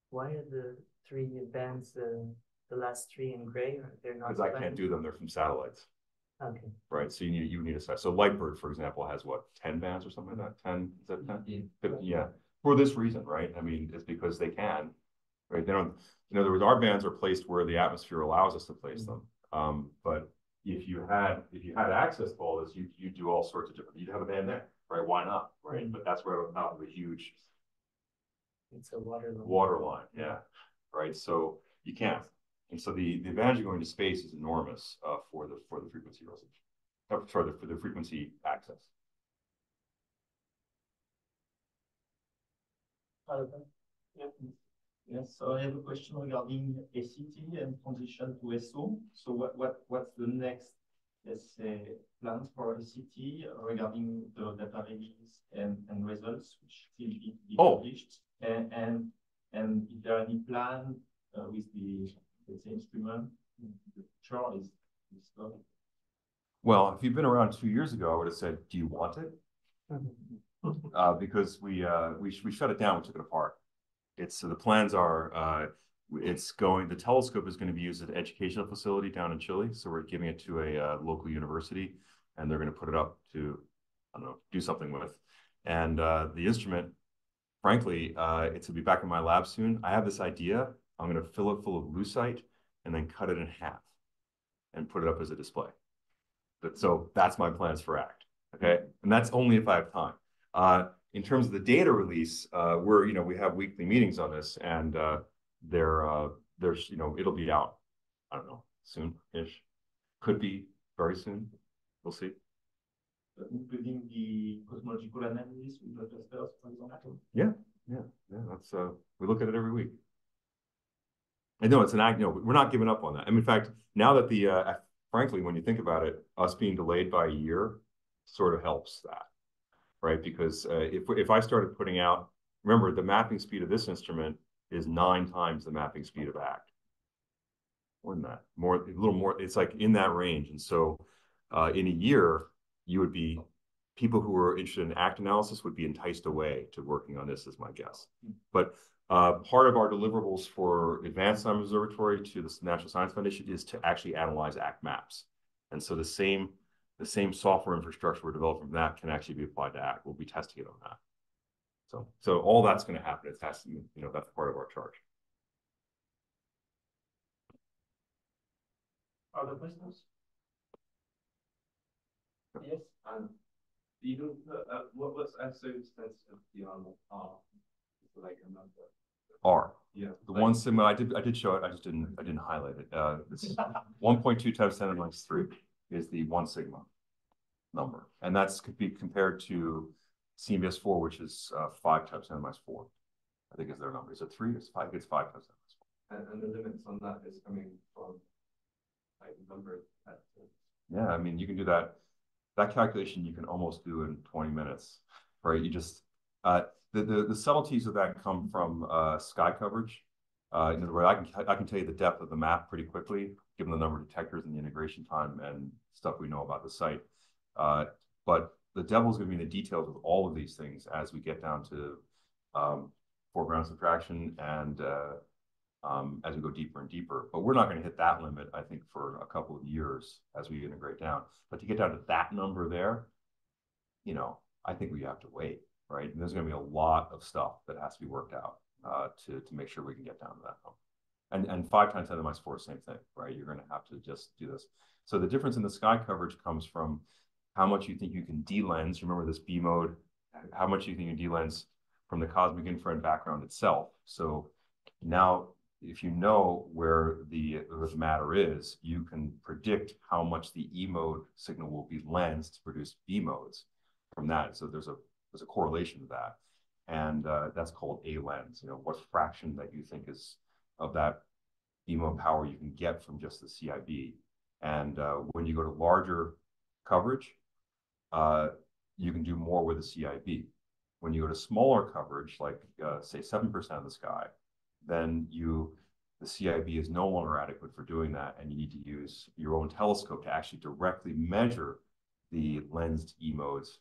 Why are the three bands, uh, the last three in gray? They're not. Because I can't do them, they're from satellites. Okay. Right, so you need, you need a size. So LiteBIRD, for example, has what, ten bands or something like that? Ten, is that ten? Yeah, Yeah. for this reason, right? I mean, it's because they can, right? They don't, in other words, our bands are placed where the atmosphere allows us to place them. Um, but if you had, if you had access to all this, you, you do all sorts of different, you'd have a band there, right? Why not, right? But that's where I'm out of a huge It's a water line. water line, yeah, right? So you can't. And so the, the advantage of going to space is enormous uh, for the for the frequency resolution, uh, sorry, the, for the frequency access. Yeah. Yes, so I have a question regarding ACT and transition to SO. So what what what's the next, let's say, plans for ACT regarding the data release and, and results which still need to be oh. published? And and and is there any plan uh, with the it's instrument, the chart is, is Well, if you've been around two years ago, I would have said, do you want it? uh, because we, uh, we, we shut it down, we took it apart. It's, so the plans are, uh, it's going, the telescope is going to be used at an educational facility down in Chile. So we're giving it to a uh, local university and they're going to put it up to, I don't know, do something with. And uh, the instrument, frankly, uh, it's to be back in my lab soon. I have this idea I'm going to fill it full of lucite and then cut it in half and put it up as a display. But, so that's my plans for ACT. Okay. And that's only if I have time. In terms of the data release, uh, we're, you know, we have weekly meetings on this and uh, there, uh, there's, you know, it'll be out, I don't know, soon-ish. Could be very soon. We'll see. Including the cosmological analysis with the clusters, for example? Yeah, yeah, yeah. That's, uh, we look at it every week. I know it's an act, you know, we're not giving up on that. I mean, in fact, now that the, uh, frankly, when you think about it, us being delayed by a year sort of helps that, right? Because uh, if, if I started putting out, remember the mapping speed of this instrument is nine times the mapping speed of ACT. More than that, more, a little more, it's like in that range. And so uh, in a year, you would be, people who are interested in ACT analysis would be enticed away to working on this is my guess. But uh, part of our deliverables for Advanced Simons Observatory to the National Science Foundation is to actually analyze ACT maps. And so the same, the same software infrastructure we're developing from that can actually be applied to ACT. We'll be testing it on that. So, so all that's going to happen. It's testing, you know, that's part of our charge. Other questions? Yes, and you uh, what was also sensitive beyond uh, like a number? R. Yeah. The one sigma, I did, I did show it, I just didn't, I didn't highlight it. Uh, this <laughs> one point two times ten minus three is the one sigma number. And that's could be compared to CMBS four, which is, uh, five times ten to the minus four. I think is their number. Is it three? It's five, it's five times ten to the minus four. And, and the limits on that is coming from like number. At, yeah, I mean, you can do that. That calculation you can almost do in twenty minutes, right? You just, uh, the, the, the subtleties of that come from uh, sky coverage. Uh, in other words, I can, I can tell you the depth of the map pretty quickly, given the number of detectors and the integration time and stuff we know about the site. Uh, but the devil's gonna be in the details of all of these things as we get down to um, foreground subtraction and uh, um, as we go deeper and deeper. But we're not gonna hit that limit, I think, for a couple of years as we integrate down. But to get down to that number there, you know, I think we have to wait, right? And there's gonna be a lot of stuff that has to be worked out uh, to to make sure we can get down to that number. And and five times ten to the minus four, same thing, right? You're gonna have to just do this. So the difference in the sky coverage comes from how much you think you can delens. Remember this B mode, how much you think you delens from the cosmic infrared background itself. So now if you know where the, where the matter is, you can predict how much the E mode signal will be lensed to produce B modes from that. So there's a there's a correlation to that. And uh, that's called a lens, you know, what fraction that you think is of that B mode power you can get from just the CIB. And uh, when you go to larger coverage, uh, you can do more with the CIB. When you go to smaller coverage, like uh, say 7% of the sky, then you the CIB is no longer adequate for doing that, and you need to use your own telescope to actually directly measure the lensed E modes,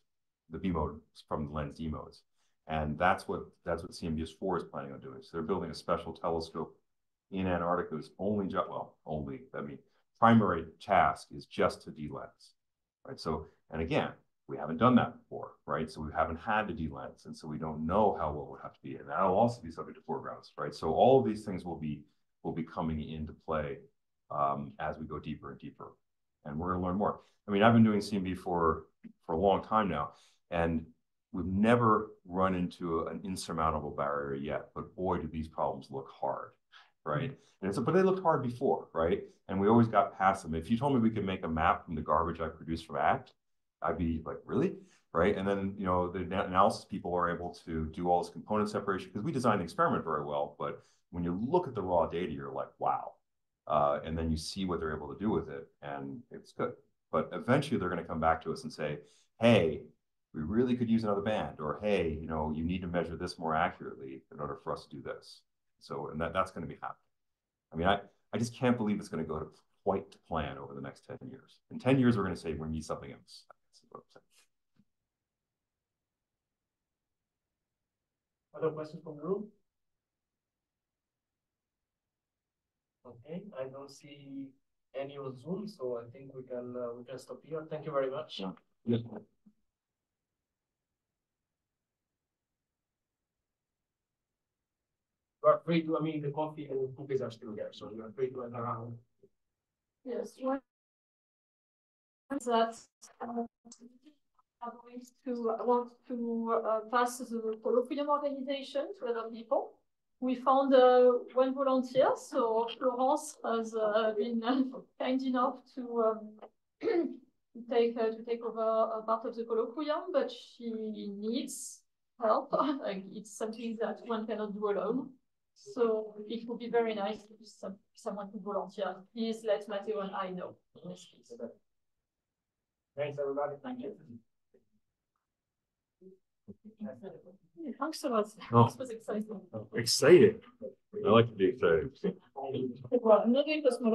the B mode from the lensed E modes. And that's what that's what CMB-S4 is planning on doing. So they're building a special telescope in Antarctica whose only job, well, only, I mean, primary task is just to delens, right? So, and again, we haven't done that before, right? So we haven't had to delens, and so we don't know how well it would have to be, and that'll also be subject to foregrounds, right? So all of these things will be will be coming into play um, as we go deeper and deeper, and we're going to learn more. I mean, I've been doing CMB for for a long time now, and we've never run into an insurmountable barrier yet. But boy, do these problems look hard, right? And so, but they looked hard before, right? And we always got past them. If you told me we could make a map from the garbage I produced from ACT, I'd be like, really? Right. And then, you know, the analysis people are able to do all this component separation because we designed the experiment very well. But when you look at the raw data, you're like, wow. Uh, and then you see what they're able to do with it, and it's good. But eventually, they're going to come back to us and say, hey, we really could use another band, or hey, you know, you need to measure this more accurately in order for us to do this. So, and that, that's going to be happening. I mean, I, I just can't believe it's going to go to quite to plan over the next 10 years. In 10 years, we're going to say we need something else. Other questions from the room? Okay, I don't see any on Zoom, so I think we can uh, we can stop here. Thank you very much. Yeah. Yes. You are free to, I mean, the coffee and cookies are still there, so you are free to hang around. Yes, one. That, uh, I'm going to, I want to, uh, pass the colloquium organization to other people. We found, uh, one volunteer, so Florence has, uh, been uh, kind enough to, um, <clears throat> take, uh, to take over a part of the colloquium, but she needs help. <laughs> Like, it's something that one cannot do alone. So it would be very nice if some, someone could volunteer. Please let Matteo and I know. Yes, please. Thanks, everybody. Thank you. Thanks a lot. Oh. This was exciting. Oh, excited. I like to be excited. Well, not going to